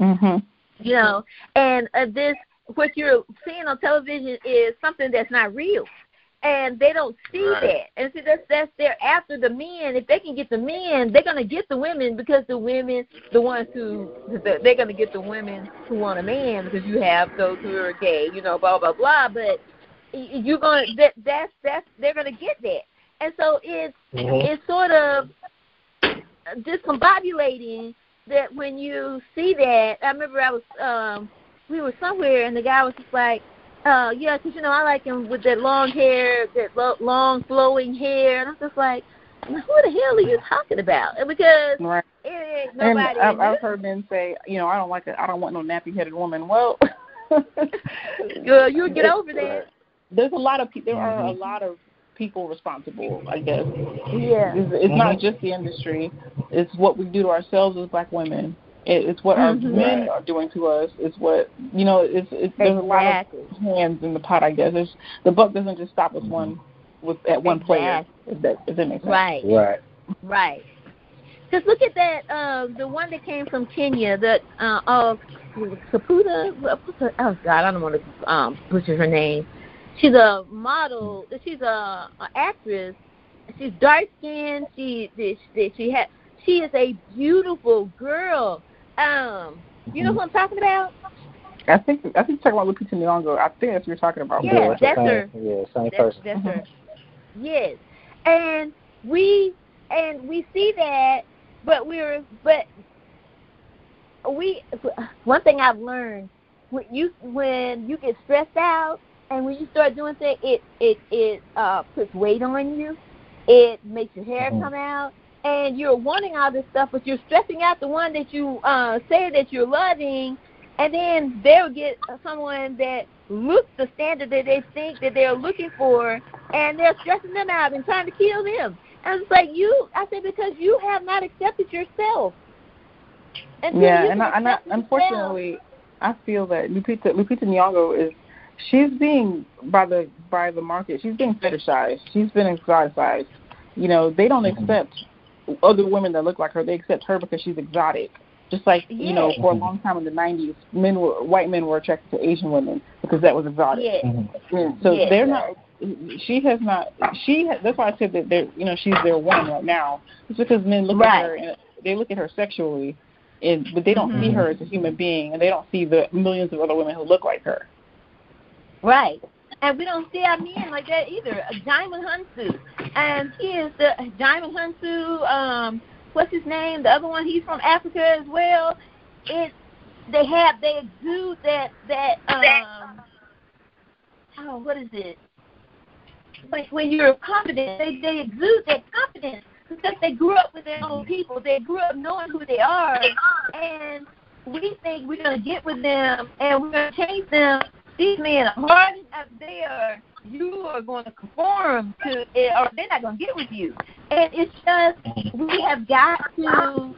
Speaker 2: Mhm.
Speaker 1: You know, and uh, this what you're seeing on television is something that's not real. And they don't see right. that. And see that's that's they're after the men. If they can get the men, they're gonna get the women because the women the ones who they're gonna get the women who want a man because you have those who are gay, you know, blah blah blah. But you're gonna that that's that's they're gonna get that. And so it's mm-hmm. it's sort of discombobulating that when you see that I remember I was um we were somewhere and the guy was just like, uh, yeah, 'cause you know I like him with that long hair, that lo- long flowing hair, and I'm just like, who the hell are you talking about? And because right. it ain't nobody.
Speaker 2: And I've, I've heard men say, you know, I don't like it. I don't want no nappy headed woman. Well,
Speaker 1: well, you get over that.
Speaker 2: There's a lot of people. There are a mm-hmm. lot of people responsible. I guess.
Speaker 1: Yeah.
Speaker 2: It's, it's mm-hmm. not just the industry. It's what we do to ourselves as black women it's what mm-hmm. our men are doing to us. It's what you know. It's, it's exactly. there's a lot of hands in the pot. I guess it's, the buck doesn't just stop with one with at one exactly. player. If that if that makes sense.
Speaker 1: Right.
Speaker 3: Right.
Speaker 1: Right. Because look at that. Uh, the one that came from Kenya. That uh, of Kaputa. Oh God, I don't want to um, butcher her name. She's a model. She's a, a actress. She's dark skinned. She she, she had. She is a beautiful girl um, you know who I'm talking about?
Speaker 2: I think I think you're talking about Lupita Nyong'o. I think that's what you're talking about.
Speaker 1: Yeah, yeah that's her.
Speaker 3: Yeah, same
Speaker 1: that's,
Speaker 3: person.
Speaker 1: That's her. Yes, and we and we see that, but we're but we one thing I've learned when you when you get stressed out and when you start doing things, it it it uh puts weight on you. It makes your hair mm-hmm. come out and you're wanting all this stuff, but you're stressing out the one that you uh, say that you're loving, and then they'll get someone that looks the standard that they think that they're looking for, and they're stressing them out and trying to kill them. And it's like you, I say, because you have not accepted yourself.
Speaker 2: Until yeah, you and, I, and I, unfortunately, I feel that Lupita Lupita Nyong'o is she's being by the by the market. She's being fetishized. She's been exoticized. You know, they don't mm-hmm. accept other women that look like her. They accept her because she's exotic. Just like you know, for a long time in the '90s, men were white men were attracted to Asian women because that was exotic.
Speaker 1: Yeah. Mm-hmm.
Speaker 2: So they're not. She has not. She. That's why I said that they're. You know, she's their one right now. It's because men look right. at her and they look at her sexually, and but they don't mm-hmm. see her as a human being, and they don't see the millions of other women who look like her.
Speaker 1: Right. And we don't see our men like that either. Djimon Hounsou, and he is the Djimon Hounsou. Um, what's his name? The other one, he's from Africa as well. It they have they exude that that um oh what is it? When when you're confident, they they exude that confidence. because they grew up with their own people. They grew up knowing who they are, and we think we're gonna get with them and we're gonna change them. These men are hard enough. They are. You are going to conform to it, or they're not going to get with you. And it's just we have got to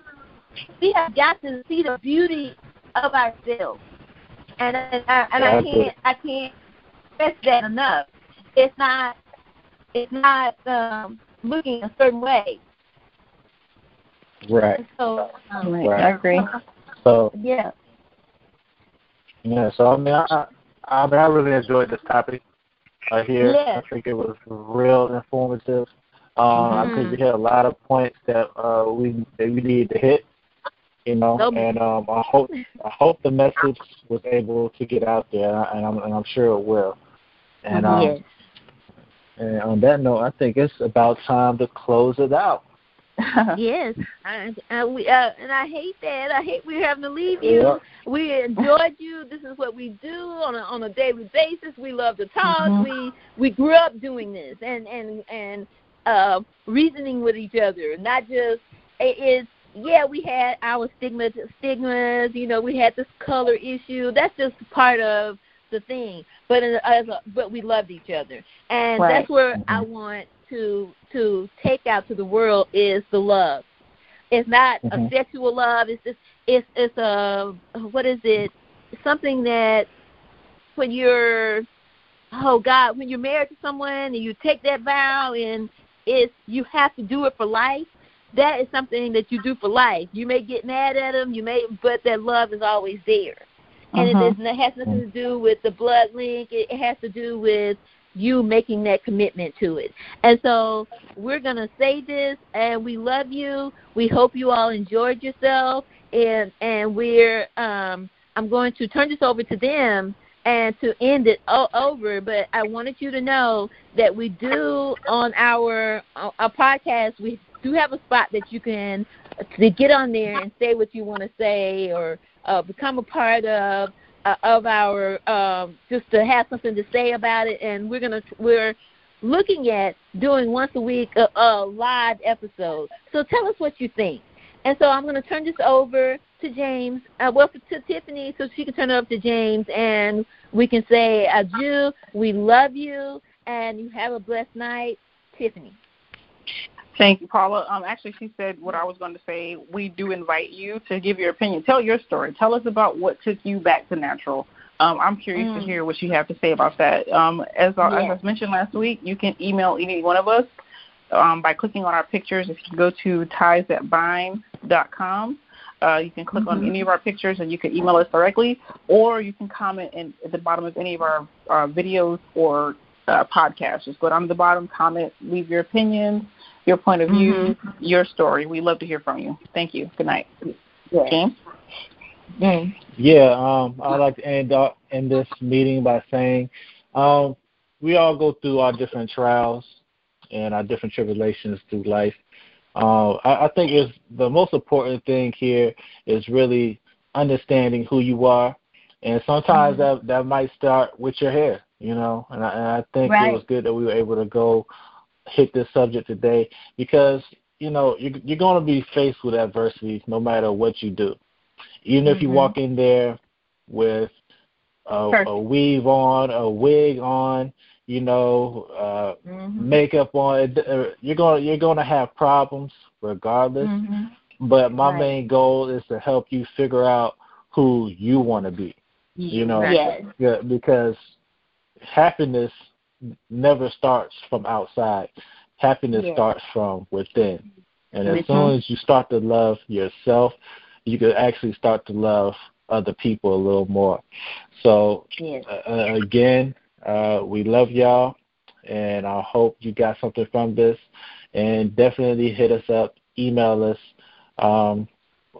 Speaker 1: we have got to see the beauty of ourselves. And and, I, and I can't I can't stress that enough. It's not it's not um, looking a certain way.
Speaker 3: Right.
Speaker 1: So um,
Speaker 2: right. I agree.
Speaker 3: So
Speaker 1: yeah.
Speaker 3: Yeah. So I mean, I I, mean, I really enjoyed this topic uh, here.
Speaker 1: Yes.
Speaker 3: I think it was real informative. Um,
Speaker 1: mm-hmm.
Speaker 3: I think we had a lot of points that uh, we that we needed to hit. You know,
Speaker 1: Nope.
Speaker 3: and um, I hope I hope the message was able to get out there, and I'm and I'm sure it will. And um,
Speaker 1: yes.
Speaker 3: and on that note, I think it's about time to close it out.
Speaker 1: yes, I, I, we, uh, and I hate that. I hate we're having to leave you. We enjoyed you. This is what we do on a on a daily basis. We love to talk.
Speaker 2: Mhm.
Speaker 1: We we grew up doing this and and and uh, reasoning with each other, not just it is. Yeah, we had our stigma stigmas. You know, we had this color issue. That's just part of the thing. But in, as a, but we loved each other, and
Speaker 2: Right.
Speaker 1: that's where I want to to take out to the world is the love. It's not a
Speaker 3: Mhm.
Speaker 1: sexual love. It's just it's it's a what is it? Something that when you're oh God, when you're married to someone and you take that vow and it's you have to do it for life. That is something that you do for life. You may get mad at them, you may, but that love is always there, and
Speaker 2: Mhm.
Speaker 1: it, is, it has nothing to do with the blood link. It has to do with you making that commitment to it. And so we're going to say this and we love you. We hope you all enjoyed yourself and and we're um I'm going to turn this over to them and to end it all over, but I wanted you to know that we do on our our podcast we do have a spot that you can to get on there and say what you want to say or uh, become a part of uh, of our um, just to have something to say about it. And we're gonna we're looking at doing once a week a, a live episode. So tell us what you think. And so I'm going to turn this over to James, uh, well, to Tiffany, so she can turn it over to James, and we can say adieu. We love you, and you have a blessed night, Tiffany.
Speaker 2: Thank you, Paula. Um, actually, she said what I was going to say. We do invite you to give your opinion. Tell your story. Tell us about what took you back to natural. Um, I'm curious
Speaker 1: Mm.
Speaker 2: to hear what you have to say about that. Um, as, I,
Speaker 1: Yeah.
Speaker 2: as I mentioned last week, you can email any one of us um, by clicking on our pictures. If you go to tiesthatbind.com, uh, you can click on
Speaker 1: Mhm.
Speaker 2: any of our pictures and you can email us directly, or you can comment in, at the bottom of any of our, our videos or uh, podcasts. Just go down to the bottom, comment, leave your opinions, your point of view, your story. We love to hear from you. Thank you. Good night. James?
Speaker 1: James.
Speaker 3: Yeah, um, I'd like to end uh, end this meeting by saying um, we all go through our different trials and our different tribulations through life. Uh, I, I think is the most important thing here is really understanding who you are, and sometimes that that might start with your hair, you know. And I, and I think
Speaker 1: Right.
Speaker 3: it was good that we were able to go hit this subject today because you know you're, you're going to be faced with adversity no matter what you do. Even if you
Speaker 1: Mhm.
Speaker 3: walk in there with a,
Speaker 2: Perfect.
Speaker 3: a weave on, a wig on, you know, uh,
Speaker 1: Mm-hmm.
Speaker 3: makeup on, uh, you're going you're going to have problems regardless.
Speaker 1: Mm-hmm.
Speaker 3: But my
Speaker 1: Right.
Speaker 3: main goal is to help you figure out who you want to be. You know,
Speaker 1: Yes.
Speaker 3: because happiness never starts from outside. Happiness
Speaker 1: Yes.
Speaker 3: starts from within. And as
Speaker 1: Mhm.
Speaker 3: soon as you start to love yourself, you can actually start to love other people a little more. So
Speaker 1: Yes.
Speaker 3: uh, again, uh, we love y'all, and I hope you got something from this. And definitely hit us up, email us. Um,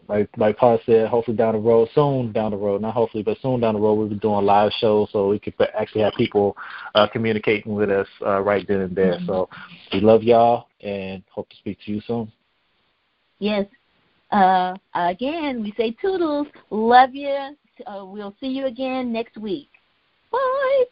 Speaker 3: like like Paul said, hopefully down the road, soon down the road, not hopefully, but soon down the road, we'll be doing live shows so we could actually have people uh, communicating with us uh, right then and there. So we love y'all and hope to speak to you soon.
Speaker 1: Yes. Uh, again, we say toodles. Love you. Uh, we'll see you again next week. Bye.